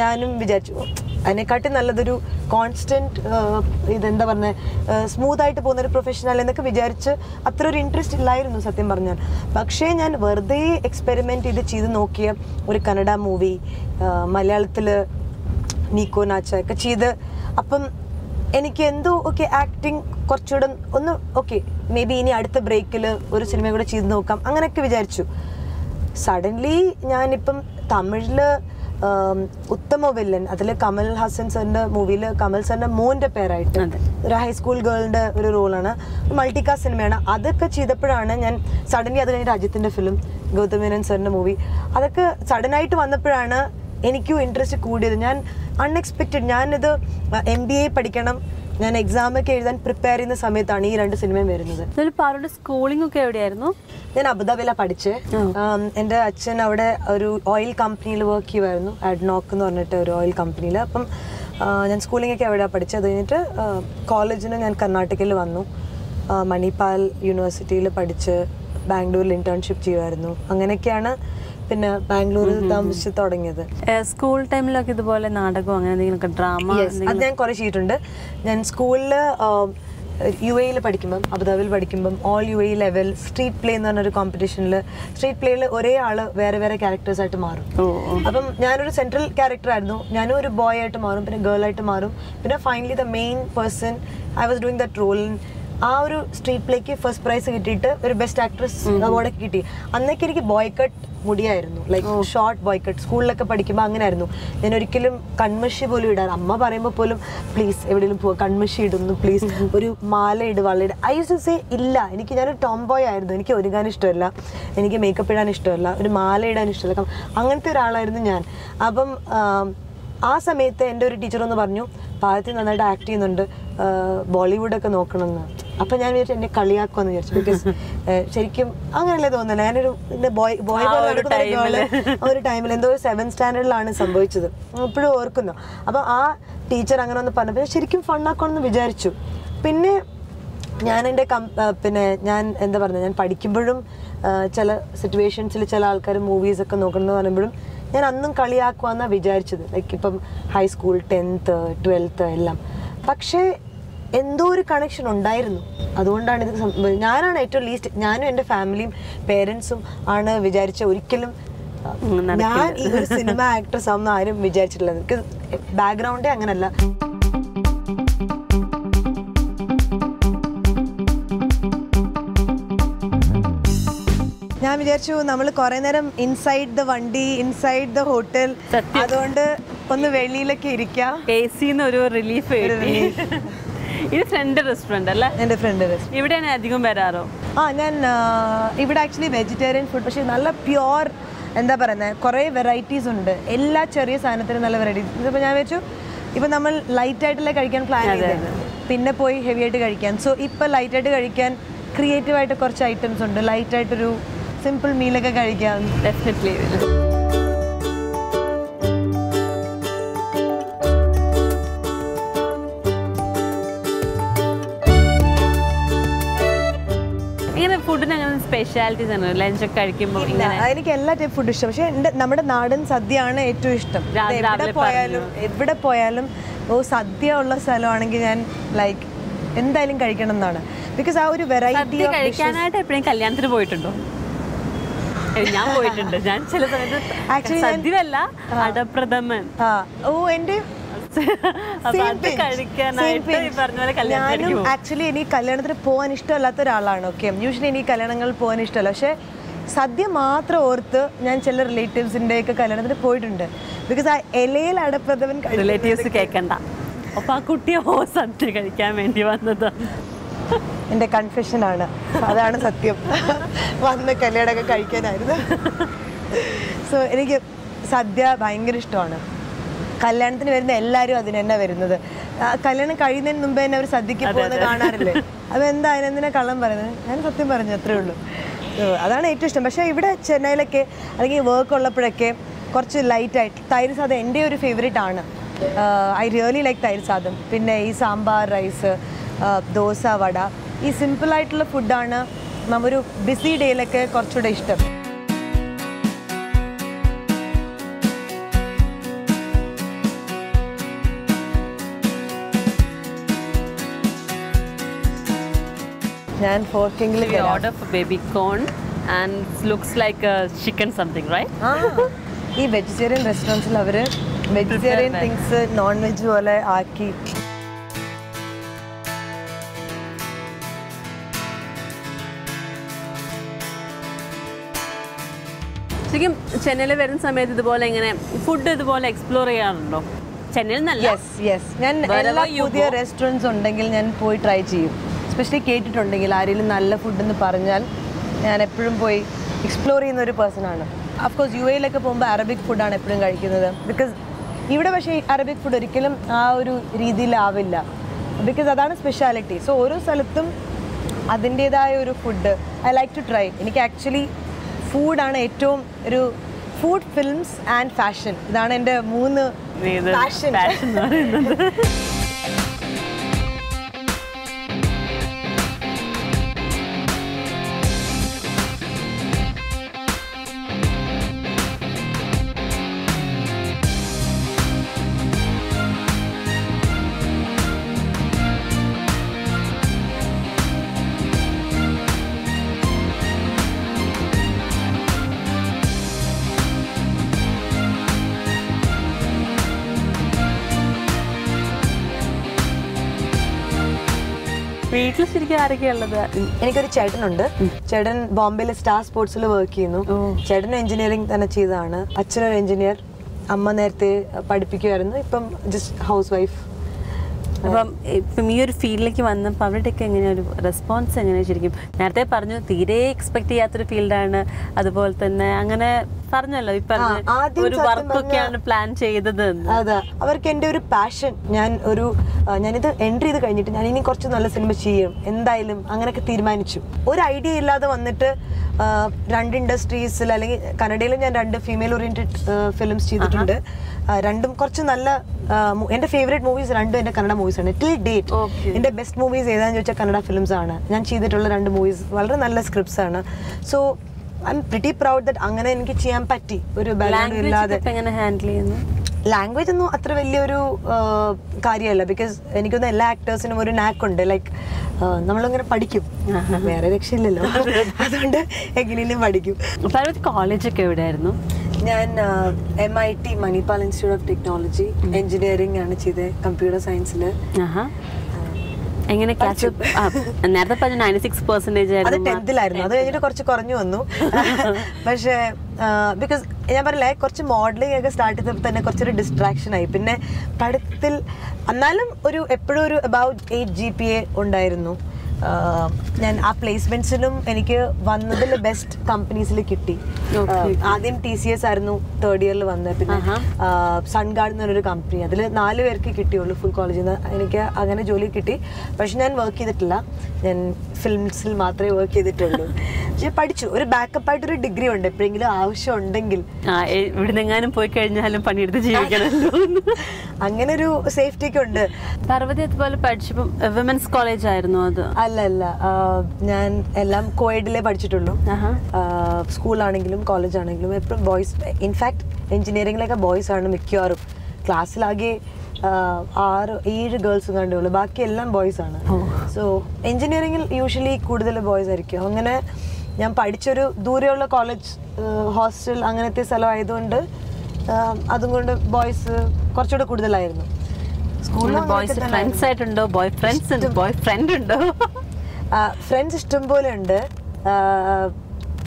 ഞാനും വിചാരിച്ചു അതിനെക്കാട്ടി നല്ലതൊരു കോൺസ്റ്റന്റ് ഇതെന്താ പറഞ്ഞത് സ്മൂത്ത് ആയിട്ട് പോകുന്ന ഒരു പ്രൊഫഷണൽ എന്നൊക്കെ വിചാരിച്ച് അത്ര ഒരു ഇൻട്രസ്റ്റ് ഇല്ലായിരുന്നു സത്യം പറഞ്ഞാൽ. പക്ഷേ ഞാൻ വെറുതെ എക്സ്പെരിമെന്റ് ചെയ്ത് ചെയ്ത് നോക്കിയ ഒരു കന്നഡ മൂവി മലയാളത്തിൽ നീക്കോ നാച്ച ഒക്കെ ചെയ്ത്. അപ്പം എനിക്ക് എന്തോ ഓക്കെ ആക്ടിങ് കുറച്ചുകൂടെ ഒന്ന് ഓക്കെ മേ ബി ഇനി അടുത്ത ബ്രേക്കിൽ ഒരു സിനിമ കൂടെ ചെയ്ത് നോക്കാം. അങ്ങനെയൊക്കെ വിചാരിച്ചു. സഡൻലി ഞാനിപ്പം തമിഴിൽ ഉത്തമ വില്ലൻ അതിൽ കമൽ ഹസൻ സാറിന്റെ മൂവിയിൽ കമൽ സാറിന്റെ മോന്റെ പേരായിട്ട് ഒരു ഹൈസ്കൂൾ ഗേളിന്റെ ഒരു റോളാണ് മൾട്ടി കാസ്റ്റ് സിനിമയാണ് അതൊക്കെ ചെയ്തപ്പോഴാണ് ഞാൻ സഡൻലി അത് കഴിഞ്ഞ് അജിത്തിന്റെ ഫിലിം ഗൗതമേനൻ സാറിന്റെ മൂവി അതൊക്കെ സഡനായിട്ട് വന്നപ്പോഴാണ് എനിക്കും ഇൻട്രസ്റ്റ് കൂടിയത്. ഞാൻ അൺഎക്സ്പെക്റ്റഡ് ഞാനിത് എം ബി എ പഠിക്കണം. ഞാൻ എക്സാം ഒക്കെ എഴുതാൻ പ്രിപ്പയർ ചെയ്യുന്ന സമയത്താണ് ഈ രണ്ട് സിനിമയും വരുന്നത്. സ്കൂളിംഗ് ഒക്കെ എവിടെയായിരുന്നു? ഞാൻ അബുദാബിയിലാണ് പഠിച്ച്. എന്റെ അച്ഛൻ അവിടെ ഒരു ഓയിൽ കമ്പനിയിൽ വർക്ക് ചെയ്യുമായിരുന്നു അഡ്നോക്ക് എന്ന് പറഞ്ഞിട്ട് ഒരു ഓയിൽ കമ്പനിയിൽ അപ്പം ഞാൻ സ്കൂളിംഗ് ഒക്കെ എവിടെയാണ് പഠിച്ചത് അത് കഴിഞ്ഞിട്ട് കോളേജിന് ഞാൻ കർണാടകയിൽ വന്നു. മണിപ്പാൽ യൂണിവേഴ്സിറ്റിയിൽ പഠിച്ച് ബാംഗ്ലൂരിൽ ഇന്റേൺഷിപ്പ് ചെയ്യുമായിരുന്നു അങ്ങനെയൊക്കെയാണ് പിന്നെ ബാംഗ്ലൂരിൽ താമസിച്ച് തുടങ്ങിയത്. സ്കൂൾ ടൈമിലൊക്കെ ഇതുപോലെ നാടകം അങ്ങനെ എന്തെങ്കിലുമൊക്കെ ഡ്രാമ അത് ഞാൻ കുറേ ചെയ്തിട്ടുണ്ട്. ഞാൻ സ്കൂളിൽ യു എയിൽ പഠിക്കുമ്പം അബുദാബിയിൽ പഠിക്കുമ്പം all U A level street play എന്ന് പറഞ്ഞൊരു കോമ്പറ്റീഷനിൽ സ്ട്രീറ്റ് പ്ലേയിൽ ഒരേ ആൾ വേറെ വേറെ ക്യാരക്ടേഴ്സ് ആയിട്ട് മാറും. അപ്പം ഞാനൊരു സെൻട്രൽ ക്യാരക്ടർ ആയിരുന്നു. ഞാനും ഒരു ബോയ് ആയിട്ട് മാറും പിന്നെ ഗേൾ ആയിട്ട് മാറും. പിന്നെ finally the main person I was doing the role ആ ഒരു സ്ട്രീറ്റ് പ്ലേക്ക് ഫസ്റ്റ് പ്രൈസ് കിട്ടിയിട്ട് ഒരു ബെസ്റ്റ് ആക്ട്രസ് അവാർഡൊക്കെ കിട്ടി. അന്നൊക്കെ എനിക്ക് ബോയ് കട്ട് മുടിയായിരുന്നു. ലൈക്ക് ഷോർട്ട് ബോയ് കട്ട് സ്കൂളിലൊക്കെ പഠിക്കുമ്പോൾ അങ്ങനെ ആയിരുന്നു ഞാൻ ഒരിക്കലും കൺമഷി പോലും ഇടാറ് അമ്മ പറയുമ്പോൾ പോലും പ്ലീസ് എവിടെയെങ്കിലും പോവുക കൺമഷി ഇടുന്നു പ്ലീസ് ഒരു മാല ഇട് വളയിട് ഐ യു സേ ഇല്ല എനിക്ക് ഞാനൊരു ടോം ബോയ് ആയിരുന്നു. എനിക്ക് ഒരുങ്ങാൻ ഇഷ്ടമല്ല. എനിക്ക് മേക്കപ്പ് ഇടാൻ ഇഷ്ടമല്ല. ഒരു മാല ഇടാൻ ഇഷ്ടമല്ല. അങ്ങനത്തെ ഒരാളായിരുന്നു ഞാൻ. അപ്പം ആം, സമയത്ത് എന്റെ ഒരു ടീച്ചർ ഒന്ന് പറഞ്ഞു പാലത്തിൽ നന്നായിട്ട് ആക്ട് ചെയ്യുന്നുണ്ട്. ബോളിവുഡൊക്കെ നോക്കണമെന്ന്. അപ്പം ഞാൻ വിചാരിച്ചു എന്നെ കളിയാക്കുമെന്ന് വിചാരിച്ചു. ബിക്കോസ് ശരിക്കും അങ്ങനെയല്ലേ തോന്നുന്നില്ല ഞാനൊരു ബോയ് ബോയ് പോലെ ഒരു ടൈമിൽ girl ഒരു എന്തോ സെവൻ സ്റ്റാൻഡേർഡിലാണ് സംഭവിച്ചത്. ഇപ്പോഴും ഓർക്കുന്നു. അപ്പോൾ ആ ടീച്ചർ അങ്ങനെ ഒന്ന് പറഞ്ഞപ്പോൾ ശരിക്കും ഫണ്ണാക്കണമെന്ന് വിചാരിച്ചു. പിന്നെ ഞാൻ എന്റെ കം പിന്നെ ഞാൻ എന്താ പറയുക ഞാൻ പഠിക്കുമ്പോഴും ചില സിറ്റുവേഷൻസിൽ ചില ആൾക്കാർ മൂവീസൊക്കെ നോക്കണമെന്ന് പറയുമ്പോഴും ഞാൻ അന്നും കളിയാക്കുവാന്നാ വിചാരിച്ചത്. ലൈക്ക് ഇപ്പം ഹൈസ്കൂൾ ടെൻത്ത് ട്വൽത്ത് എല്ലാം. പക്ഷേ എന്തോ ഒരു കണക്ഷൻ ഉണ്ടായിരുന്നു. അതുകൊണ്ടാണ് ഇത് ഞാനാണ് ഏറ്റവും ലീസ്റ്റ് ഞാനും എന്റെ ഫാമിലിയും പേരൻസും ആണ് വിചാരിച്ച ഒരിക്കലും. ഞാൻ ഈ ഒരു സിനിമ ആക്ട്രസ് ആവുന്ന ആരും വിചാരിച്ചിട്ടില്ല. എനിക്ക് ബാക്ക്ഗ്രൗണ്ടേ അങ്ങനല്ല. വിചാരിച്ചു നമ്മൾ കുറെ നേരം ഇൻസൈഡ് ദ വണ്ടി ഇൻസൈഡ് ദ ഹോട്ടൽ. അതുകൊണ്ട് ഒന്ന് വെളിയിലൊക്കെ ഇരിക്കാം. എ സിന്ന് ഒരു റിലീഫ് ഇത് ഫ്രണ്ട് റെസ്റ്റോറന്റ് അല്ലേ? എന്റെ ഫ്രണ്ട് ഇവിടെയാണ് അധികം വരാറോ. ആ ഞാൻ ഇവിടെ ആക്ച്വലി വെജിറ്റേറിയൻ ഫുഡ് പക്ഷേ നല്ല പ്യുവർ എന്താ പറയുന്നത് കുറേ വെറൈറ്റീസ് ഉണ്ട്. എല്ലാ ചെറിയ സാധനത്തിനും നല്ല വെറൈറ്റീസ് ഇതിപ്പോൾ ഞാൻ വെച്ചു ഇപ്പം നമ്മൾ ലൈറ്റ് ആയിട്ടല്ലേ കഴിക്കാൻ പ്ലാൻ ചെയ്തത് പിന്നെ പോയി ഹെവി ആയിട്ട് കഴിക്കാൻ. സോ ഇപ്പം ലൈറ്റ് ആയിട്ട് കഴിക്കാൻ ക്രിയേറ്റീവ് ആയിട്ട് കുറച്ച് ഐറ്റംസ് ഉണ്ട്. ലൈറ്റ് ആയിട്ടൊരു സിമ്പിൾ മീലൊക്കെ കഴിക്കാം. ഡെഫിനറ്റ്ലി ഇങ്ങനെ ഫുഡിന് അങ്ങനെ സ്പെഷ്യാലിറ്റീസ് ആണ് കഴിക്കുമ്പോൾ എനിക്ക് എല്ലാ ടൈപ്പ് ഫുഡ് ഇഷ്ടം. പക്ഷെ എന്റെ നമ്മുടെ നാടൻ സദ്യയാണ് ഏറ്റവും ഇഷ്ടം. എവിടെ പോയാലും എവിടെ പോയാലും ഓ സദ്യ ഉള്ള സ്ഥലമാണെങ്കിൽ ഞാൻ ലൈക്ക് എന്തായാലും കഴിക്കണം എന്നാണ്. ബിക്കോസ് ആ ഒരു വെറൈറ്റി കഴിക്കാനായിട്ട് എപ്പോഴും കല്യാണത്തിന് പോയിട്ടുണ്ടോ? ഞാൻ പോയിട്ടുണ്ട്. ഞാൻ ചില സമയത്ത് സദ്യവല്ല അടപ്രഥമൻ. ഓ എന്റെ ഞാനും ആക്ച്വലി എനിക്ക് കല്യാണത്തിന് പോകാൻ ഇഷ്ടമല്ലാത്ത ഒരാളാണ് ഓക്കെ യൂഷ്വലി എനിക്ക് കല്യാണങ്ങളിൽ പോകാൻ ഇഷ്ടമല്ല. പക്ഷേ സദ്യ മാത്രം ഓർത്ത് ഞാൻ ചില റിലേറ്റീവ്സിന്റെ ഒക്കെ കല്യാണത്തിന് പോയിട്ടുണ്ട്. ബിക്കോസ് ആ ഇലയിൽ അടപ്രഥമൻ റിലേറ്റീവ്സ് കേൾക്കണ്ട അപ്പൊ ആ കുട്ടിയെ ഓ സദ്യ കഴിക്കാൻ വേണ്ടി വന്നത്. എന്റെ ആണ്. അതാണ് സത്യം. വന്ന് കല്യാണമൊക്കെ കഴിക്കാനായിരുന്നു. സോ എനിക്ക് സദ്യ ഭയങ്കര ഇഷ്ടമാണ്. കല്യാണത്തിന് വരുന്ന എല്ലാവരും അതിന് തന്നെ വരുന്നത്. കല്യാണം കഴിയുന്നതിന് മുമ്പ് തന്നെ അവർ സദ്യക്ക് പോകുന്നത് കാണാറില്ലേ? അപ്പോൾ എന്താ അതിനെന്തിനാ കള്ളം പറയുന്നത്? ഞാൻ സത്യം പറഞ്ഞു അത്രേ ഉള്ളൂ. അതാണ് ഏറ്റവും ഇഷ്ടം. പക്ഷേ ഇവിടെ ചെന്നൈയിലൊക്കെ അല്ലെങ്കിൽ വർക്ക് ഉള്ളപ്പോഴൊക്കെ കുറച്ച് ലൈറ്റ് ആയിട്ട് തൈര് സാധം എന്റെ ഒരു ഫേവറേറ്റ് ആണ്. ഐ റിയലി ലൈക്ക് തൈര് സാധം പിന്നെ ഈ സാമ്പാർ റൈസ് ദോശ വട. ഈ സിമ്പിളായിട്ടുള്ള ഫുഡാണ് നമ്മൊരു ബിസി ഡേയിലൊക്കെ കുറച്ചുകൂടെ ഇഷ്ടം. ഞാൻ for order baby corn and looks like chicken something right ഈ വെജിറ്റേറിയൻ റെസ്റ്റോറൻസിൽ അവർ വെജിറ്റേറിയൻ തിങ്സ് നോൺ വെജ് പോലെ ആക്കി ശരിക്കും ചെന്നൈയിൽ വരുന്ന സമയത്ത് ഇതുപോലെ ഇങ്ങനെ ഫുഡ് ഇതുപോലെ എക്സ്പ്ലോർ ചെയ്യാറുണ്ടോ? ചെന്നൈയിൽ യെസ് യെസ് ഞാൻ എല്ലാ പുതിയ. റെസ്റ്റോറന്റ്സ് ഉണ്ടെങ്കിൽ ഞാൻ പോയി ട്രൈ ചെയ്യും. എസ്പെഷ്യലി കേട്ടിട്ടുണ്ടെങ്കിൽ ആരെങ്കിലും നല്ല ഫുഡ് എന്ന് പറഞ്ഞാൽ ഞാൻ എപ്പോഴും പോയി എക്സ്പ്ലോർ ചെയ്യുന്ന ഒരു പേഴ്സൺ ആണ്. അഫ്കോഴ്സ് യു എയിലൊക്കെ പോകുമ്പോൾ അറബിക് ഫുഡാണ് എപ്പോഴും കഴിക്കുന്നത്. ബിക്കോസ് ഇവിടെ പക്ഷേ അറബിക് ഫുഡ് ഒരിക്കലും ആ ഒരു രീതിയിലാവില്ല ബിക്കോസ് അതാണ് സ്പെഷ്യാലിറ്റി സോ ഓരോ സ്ഥലത്തും അതിന്റേതായ ഒരു food I like to try എനിക്ക് ആക്ച്വലി ഫുഡാണ് ഏറ്റവും ഒരു ഫുഡ് ഫിലിംസ് ആൻഡ് ഫാഷൻ ഇതാണ് എന്റെ മൂന്ന് ഫാഷൻ എന്ന് പറയുന്നത്. ശരിക്കും ആരൊക്കെയുള്ളത് എനിക്കൊരു ചേട്ടനുണ്ട്. ചേട്ടൻ ബോംബെയിലെ സ്റ്റാർ സ്പോർട്സിൽ വർക്ക് ചെയ്യുന്നു. ചേട്ടൻ എഞ്ചിനീയറിംഗ് തന്നെ ചെയ്തതാണ്. അച്ഛനൊരു എഞ്ചിനീയർ അമ്മ നേരത്തെ പഠിപ്പിക്കുമായിരുന്നു ഇപ്പം ജസ്റ്റ് ഹൗസ് വൈഫ് അപ്പം ഇപ്പം ഈ ഒരു ഫീൽഡിലേക്ക് വന്നപ്പോൾ അവരുടെയൊക്കെ എങ്ങനെ ഒരു റെസ്പോൺസ് എങ്ങനെയാണ് ശരിക്കും? നേരത്തെ പറഞ്ഞു തീരെ എക്സ്പെക്ട് ചെയ്യാത്തൊരു ഫീൽഡാണ് അതുപോലെ തന്നെ അങ്ങനെ പറഞ്ഞല്ലോ ഒരു വർക്കൊക്കെയാണ് പ്ലാൻ ചെയ്തത്. അതെ അവർക്ക് എന്റെ ഒരു പാഷൻ ഞാൻ ഒരു ഞാനിത് എൻട്രി ചെയ്ത് കഴിഞ്ഞിട്ട് ഞാൻ ഇനി കുറച്ച് നല്ല സിനിമ ചെയ്യും എന്തായാലും അങ്ങനെയൊക്കെ തീരുമാനിച്ചു. ഒരു ഐഡിയ ഇല്ലാതെ വന്നിട്ട് രണ്ട് ഇൻഡസ്ട്രീസിൽ അല്ലെങ്കിൽ കന്നഡയിലും ഞാൻ രണ്ട് ഫീമെയിൽ ഓറിയന്റഡ് ഫിലിംസ് ചെയ്തിട്ടുണ്ട്. രണ്ടും കുറച്ച് നല്ല എന്റെ ഫേവറേറ്റ് മൂവീസ് രണ്ടും എന്റെ കന്നഡ മൂവീസ് ആണ്. ടിൽ ഡേറ്റ് എന്റെ ബെസ്റ്റ് മൂവീസ് ഏതാണെന്ന് ചോദിച്ചാൽ കന്നഡ ഫിലിംസ് ആണ്. ഞാൻ ചെയ്തിട്ടുള്ള രണ്ട് മൂവീസ് വളരെ നല്ല സ്ക്രിപ്റ്റ്സ് ആണ്. So I'm pretty proud that അങ്ങനെ എനിക്ക് ചെയ്യാൻ പറ്റി. ഒരു ബാക്ക്ഗ്രൗണ്ട് Language ഇല്ലാതെ. ഒക്കെ എങ്ങനെ ഹാൻഡിൽ ചെയ്യുന്നു? ലാംഗ്വേജ് ഒന്നും അത്ര വലിയൊരു കാര്യമല്ല. ബിക്കോസ് എനിക്കൊന്നും എല്ലാ ആക്ടേഴ്സിനും ഒരു നാക്കുണ്ട് ലൈക്ക് നമ്മളിങ്ങനെ പഠിക്കും. വേറെ രക്ഷയില്ലല്ലോ. അതുകൊണ്ട് എങ്ങനെയും പഠിക്കും. കോളേജൊക്കെ എവിടെയായിരുന്നു? ഞാൻ M I T Manipal Institute of Technology engineering ആണ് ചെയ്തത്. കമ്പ്യൂട്ടർ സയൻസിൽ എങ്ങനെ ക്യാച്ച് നേരത്തെ പറഞ്ഞ നയന്റി സിക്സ് പെർസെന്റേജ് അത് ടെൻത്തിലായിരുന്നു അത് കഴിഞ്ഞിട്ട് കുറച്ച് കുറഞ്ഞു വന്നു. പക്ഷേ ബിക്കോസ് ഞാൻ പറഞ്ഞില്ലേ കുറച്ച് മോഡലിംഗ് ഒക്കെ സ്റ്റാർട്ട് ചെയ്തപ്പോൾ തന്നെ കുറച്ചൊരു ഡിസ്ട്രാക്ഷൻ ആയി. പിന്നെ പഠിത്തത്തിൽ എന്നാലും ഒരു എപ്പോഴും ഒരു about eight G P A ഉണ്ടായിരുന്നു. ഞാൻ ആ പ്ലേസ്മെന്റ്സിലും എനിക്ക് വന്നതിൽ ബെസ്റ്റ് കമ്പനീസിൽ കിട്ടി. ആദ്യം ടി സി എസ് ആയിരുന്നു തേർഡ് ഇയറിൽ വന്നത്. പിന്നെ സൺഗാർഡ് എന്ന് പറഞ്ഞൊരു കമ്പനി അതിൽ നാല് പേർക്ക് കിട്ടിയുള്ളൂ ഫുൾ കോളേജിൽ നിന്ന് എനിക്ക് അങ്ങനെ ജോലി കിട്ടി. പക്ഷെ ഞാൻ വർക്ക് ചെയ്തിട്ടില്ല. ഞാൻ ഫിലിംസിൽ മാത്രമേ വർക്ക് ചെയ്തിട്ടുള്ളൂ. പക്ഷെ പഠിച്ചു. ഒരു ബാക്കപ്പ് ആയിട്ട് ഒരു ഡിഗ്രി ഉണ്ട്. എപ്പോഴെങ്കിലും ആവശ്യം ഉണ്ടെങ്കിൽ ആ ഇവിടെ നിന്നെങ്ങാനും പോയി കഴിഞ്ഞാലും പണിയെടുത്ത് ജീവിക്കണമല്ലോ അങ്ങനെ ഒരു സേഫ്റ്റി ഒക്കെ ഉണ്ട്. പർവതി അതുപോലെ പഠിച്ചപ്പം വിമൻസ് കോളേജ് ആയിരുന്നു അത്. അല്ല അല്ല ഞാൻ എല്ലാം കോയിഡിലേ പഠിച്ചിട്ടുള്ളൂ. സ്കൂളാണെങ്കിലും കോളേജ് ആണെങ്കിലും എപ്പോഴും ബോയ്സ് ഇൻഫാക്ട് എഞ്ചിനീയറിംഗിലൊക്കെ ബോയ്സ് ആണ് മിക്കവാറും. ക്ലാസ്സിലാകെ ആറ് ഏഴ് ഗേൾസ് കണ്ടുള്ളൂ ബാക്കി എല്ലാം ബോയ്സ് ആണ്. സോ എഞ്ചിനീയറിംഗിൽ യൂഷ്വലി കൂടുതൽ ബോയ്സ് ആയിരിക്കും. അങ്ങനെ ഞാൻ പഠിച്ചൊരു ദൂരെയുള്ള കോളേജ് ഹോസ്റ്റൽ അങ്ങനത്തെ സ്ഥലമായതുകൊണ്ട് അതും കൊണ്ട് ബോയ്സ് കുറച്ചുകൂടെ കൂടുതലായിരുന്നു. സ്കൂളിൽ ബോയ്സ് ഫ്രണ്ട്സ് ആയിട്ടുണ്ടോ? ബോയ് ഫ്രണ്ട്സ് ഉണ്ട്? ബോയ് ഫ്രണ്ട് ഉണ്ടോ? ഫ്രണ്ട്സ് ഇഷ്ടം പോലെ ഉണ്ട്.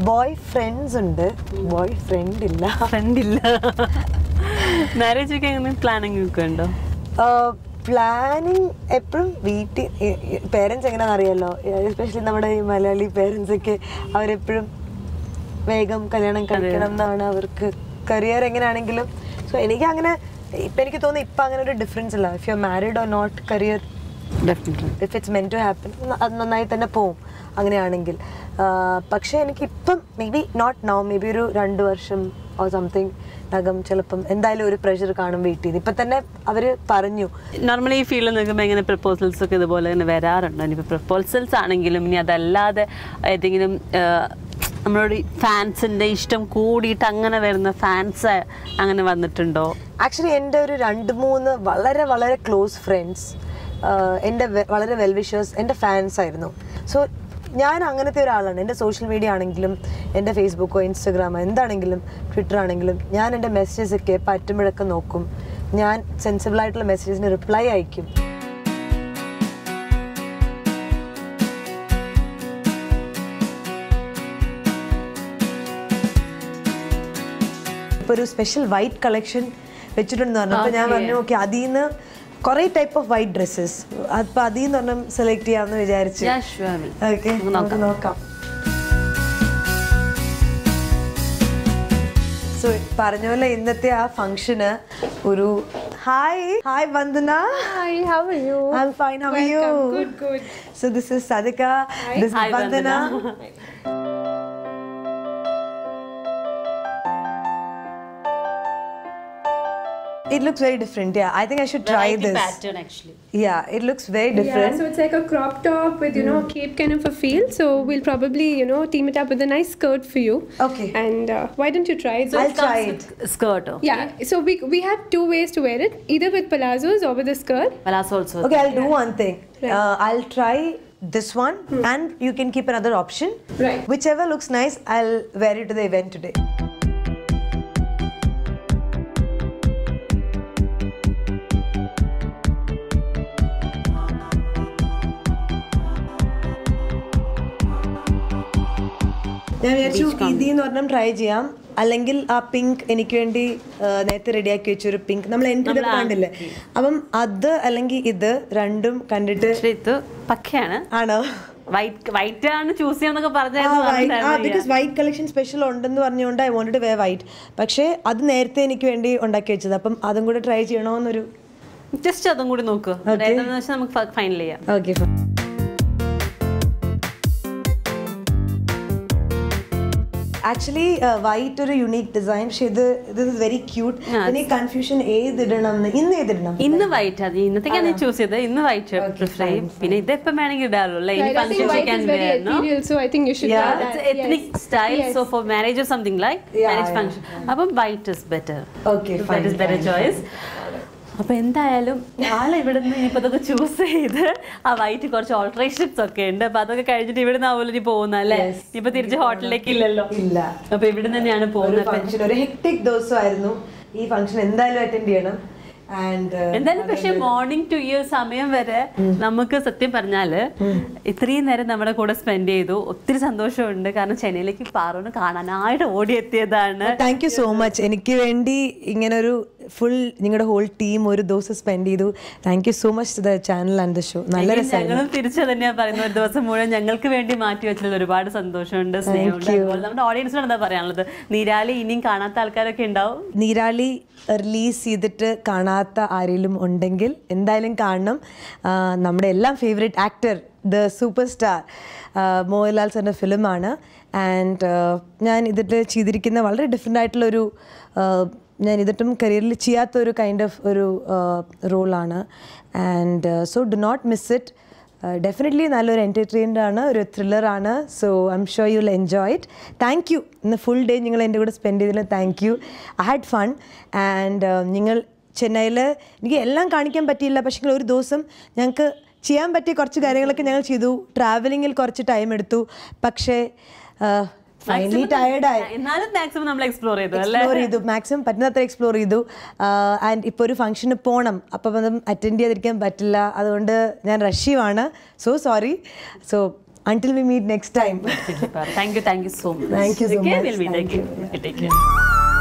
ബോയ് ഫ്രണ്ട്സ് ഉണ്ട്. ബോയ് ഫ്രണ്ട് ഇല്ല. ഫ്രണ്ട് ഇല്ല. മാരേജ് ഒക്കെ എങ്ങനെ പ്ലാനിങ് ഒക്കെ ഉണ്ടോ? പ്ലാനിങ് എപ്പോഴും വീട്ടിൽ പേരൻസ് എങ്ങനെ അറിയാലോ? എസ്പെഷ്യലി നമ്മുടെ ഈ മലയാളി പേരൻസ് ഒക്കെ അവരെപ്പോഴും വേഗം കല്യാണം കഴിക്കണം എന്നാണ് അവർക്ക് കരിയർ എങ്ങനെയാണെങ്കിലും. സോ എനിക്ക് അങ്ങനെ ഇപ്പം എനിക്ക് തോന്നുന്നു ഇപ്പം അങ്ങനെ ഒരു ഡിഫറൻസ് ഇല്ല if you married or not career if it's meant to happen അത് നന്നായി തന്നെ പോവും അങ്ങനെയാണെങ്കിൽ. പക്ഷേ എനിക്ക് ഇപ്പം maybe not now maybe ഒരു രണ്ട് വർഷം ഓർ സംതിങ് നഖം ചിലപ്പം എന്തായാലും ഒരു പ്രഷർ കാണും വീട്ടിൽ നിന്ന് ഇപ്പം തന്നെ അവർ പറഞ്ഞു. നോർമലി ഈ ഫീൽഡിൽ നിൽക്കുമ്പോൾ ഇങ്ങനെ പ്രപ്പോസൽസ് ഒക്കെ ഇതുപോലെ തന്നെ വരാറുണ്ട്. ഇനിയിപ്പോൾ പ്രപ്പോസൽസ് ആണെങ്കിലും ഇനി അതല്ലാതെ ഏതെങ്കിലും നമ്മളോട് ഫാൻസിന്റെ ഇഷ്ടം കൂടിയിട്ട് അങ്ങനെ വരുന്ന ഫാൻസ് അങ്ങനെ വന്നിട്ടുണ്ടോ? ആക്ച്വലി എന്റെ ഒരു രണ്ട് മൂന്ന് വളരെ വളരെ ക്ലോസ് ഫ്രണ്ട്സ് എന്റെ വളരെ വെൽ വിഷേഴ്സ് എന്റെ ഫാൻസ് ആയിരുന്നു. സോ ഞാൻ അങ്ങനത്തെ ഒരാളാണ്. എന്റെ സോഷ്യൽ മീഡിയ ആണെങ്കിലും എന്റെ ഫേസ്ബുക്കോ ഇൻസ്റ്റഗ്രാമോ എന്താണെങ്കിലും ട്വിറ്റർ ആണെങ്കിലും ഞാൻ എന്റെ മെസ്സേജസ് ഒക്കെ പറ്റുമ്പോഴൊക്കെ നോക്കും. ഞാൻ സെൻസിബിളായിട്ടുള്ള മെസ്സേജസിന് റിപ്ലൈ അയക്കും. ഇപ്പൊ ഒരു സ്പെഷ്യൽ വൈറ്റ് കളക്ഷൻ വെച്ചിട്ടുണ്ടെന്ന് പറഞ്ഞു. അപ്പൊ ഞാൻ പറഞ്ഞു ഓക്കെ അതിൽ നിന്ന് കുറെ ടൈപ്പ് ഓഫ് വൈറ്റ് ഡ്രസ്സസ് അപ്പൊ അതിൽ നിന്ന് ഒരെണ്ണം സെലക്ട് ചെയ്യാമെന്ന് വിചാരിച്ചു. ഓക്കെ നമുക്ക് നോക്കാം സോ പറഞ്ഞ പോലെ ഇന്നത്തെ ആ ഫംഗ്ഷന് ഒരു hi hi Vandana hi how are you I fine. How are you? You good good. So this is Sadika. This is Hi, It looks very different. Yeah, I think I should try this. pattern actually. Yeah, it looks very different. Yeah, so it's like a crop top with, you know, cape kind of a feel. So we'll probably, you know, team it up with a nice skirt for you. Okay. And uh, why don't you try it? So I'll it's- try it. Skirt. Okay. Yeah, so we, we have two ways to wear it either with palazzos or with a skirt. Palazzo also. Okay, I'll do one thing. Right. Uh, I'll try this one, and you can keep another option. Right. Whichever looks nice, I'll wear it to the event today. ഞാൻ വിചാരിച്ചു എന്ന് ഒരെണ്ണം try ചെയ്യാം. അല്ലെങ്കിൽ ആ pink എനിക്ക് വേണ്ടി നേരത്തെ റെഡിയാക്കി വെച്ചൊരു പിങ്ക് നമ്മൾ എന്റെ കണ്ടില്ലേ? അപ്പം അത് അല്ലെങ്കിൽ ഇത് രണ്ടും കണ്ടിട്ട് പക്കയാണ്. ആണോ? വൈറ്റ് വൈറ്റ് ആണ് ചൂസ് ചെയ്യാന്നൊക്കെ ബിക്കോസ് വൈറ്റ് കളക്ഷൻ സ്പെഷ്യൽ ഉണ്ടെന്ന് പറഞ്ഞുകൊണ്ട് ഐ വോണ്ടഡ് വേ വൈറ്റ് പക്ഷേ അത് നേരത്തെ എനിക്ക് വേണ്ടി ഉണ്ടാക്കി വെച്ചത്. അപ്പം അതും കൂടെ ട്രൈ ചെയ്യണമെന്നൊരു ജസ്റ്റ് അതും കൂടി നോക്കുക നമുക്ക് ഫൈനൽ ചെയ്യാം. ഓക്കെ ആക്ച്വലി വൈറ്റ് ഒരു യുണീക് ഡിസൈൻ പക്ഷെ ഇത് ഇത് വെരി ക്യൂട്ട് ഇനി കൺഫ്യൂഷൻ ഏതിടണം എന്ന് ഇന്ന് ഏതിടണം ഇന്ന് വൈറ്റ് അത് ഇന്നത്തേക്കാണ് ഞാൻ ചൂസ് ചെയ്തത് ഇന്ന് വൈറ്റ് പ്രിഫർ ചെയ്യും പിന്നെ ഇത് എപ്പം വേണമെങ്കിൽ ഇടാറുള്ളൂ അല്ലേ ഇനി Right, I think function white is very ethereal, so I think you should Yeah, It's ethnic style, so for marriage or something like marriage function. അപ്പം white is better. Okay, That fine, is better fine, choice. അപ്പൊ എന്തായാലും ആളെ ഇവിടുന്ന് ഇനിയിപ്പോ അതൊക്കെ choose ചെയ്ത് ആ white കുറച്ച് ഓൾട്രേഷൻസ് ഒക്കെ ഉണ്ട്. അപ്പോൾ അതൊക്കെ കഴിഞ്ഞിട്ട് ഇവിടുന്ന് ആവുമല്ലോ ഇനി പോകുന്ന അല്ലേ? ഇപ്പൊ തിരിച്ച് ഹോട്ടലിലേക്ക് ഇല്ലല്ലോ. ഇല്ല. അപ്പോൾ ഇവിടുന്ന് തന്നെയാണ് പോകുന്നത് ഒരു ഹെക്ടിക് ദിവസമായിരുന്നു. ഈ ഫംഗ്ഷൻ എന്തായാലും അറ്റൻഡ് ചെയ്യണം. ആൻഡ് എന്തായാലും പക്ഷെ മോർണിംഗ് ടു ഈ ഒരു സമയം വരെ നമുക്ക് സത്യം പറഞ്ഞാൽ ഇത്രയും നേരം നമ്മുടെ കൂടെ സ്പെൻഡ് ചെയ്തു. ഒത്തിരി സന്തോഷമുണ്ട്. കാരണം ചെന്നൈയിലേക്ക് പാറോന്ന് കാണാനായിട്ട് ഓടിയെത്തിയതാണ്. താങ്ക് യു സോ മച്ച് എനിക്ക് വേണ്ടി ഇങ്ങനൊരു ഒരു ഫുൾ നിങ്ങളുടെ ഹോൾ ടീം ഒരു ദിവസം സ്പെൻഡ് ചെയ്തു. Thank you so much the channel and the show നല്ല ഞങ്ങളും തിരിച്ചു തന്നെയാണ് പറയുന്നത്. ഒരു ദിവസം മുഴുവൻ ഞങ്ങൾക്ക് വേണ്ടി മാറ്റി വെച്ചിട്ടുള്ള ഒരുപാട് സന്തോഷമുണ്ട് സ്നേഹമുണ്ട്. നമ്മുടെ ഓഡിയൻസിനോട് എന്താ പറയാനുള്ളത്? നീരാളി ഇനിയും കാണാത്ത ആൾക്കാരൊക്കെ ഉണ്ടാവും? നീരാളി റിലീസ് ചെയ്തിട്ട് കാണാത്ത ആരെങ്കിലും ഉണ്ടെങ്കിൽ എന്തായാലും കാണണം. നമ്മുടെ എല്ലാം favourite actor the super star Mohanlal സാറിന്റെ ഫിലിമാണ് ആൻഡ് ഞാൻ ഇതിൽ ചെയ്തിരിക്കുന്ന വളരെ ഡിഫറെന്റ് ആയിട്ടുള്ളൊരു ഞാൻ ഇതിട്ടും കരിയറിൽ ചെയ്യാത്ത ഒരു കൈൻഡ് ഓഫ് ഒരു റോളാണ് and so do not miss it definitely നല്ലൊരു എന്റർടൈൻഡ് ആണ് ഒരു ത്രില്ലറാണ് so I'm sure you will enjoy it thank you ഇന്ന് ഫുൾ ഡേ നിങ്ങൾ എന്റെ കൂടെ സ്പെൻഡ് ചെയ്തതിന് thank you I had fun and നിങ്ങൾ ചെന്നൈയിൽ എനിക്ക് എല്ലാം കാണിക്കാൻ പറ്റിയില്ല. പക്ഷേ നിങ്ങൾ ഒരു ദിവസം ഞങ്ങൾക്ക് ചെയ്യാൻ പറ്റിയ കുറച്ച് കാര്യങ്ങളൊക്കെ ഞങ്ങൾ ചെയ്തു. ട്രാവലിങ്ങിൽ കുറച്ച് ടൈം എടുത്തു. പക്ഷേ ഫൈനലി ടയേർഡായി എന്നാലും മാക്സിമം നമ്മൾ എക്സ്പ്ലോർ ചെയ്തു എക്സ്പ്ലോർ ചെയ്തു. മാക്സിമം പറ്റുന്നത്ര എക്സ്പ്ലോർ ചെയ്തു. ആൻഡ് ഇപ്പോൾ ഒരു ഫംഗ്ഷന് പോകണം അപ്പം അതും അറ്റൻഡ് ചെയ്തിരിക്കാൻ പറ്റില്ല. അതുകൊണ്ട് ഞാൻ റഷ്യമാണ് so sorry so until we meet next time thank you thank you so much Thank you so much. Take care.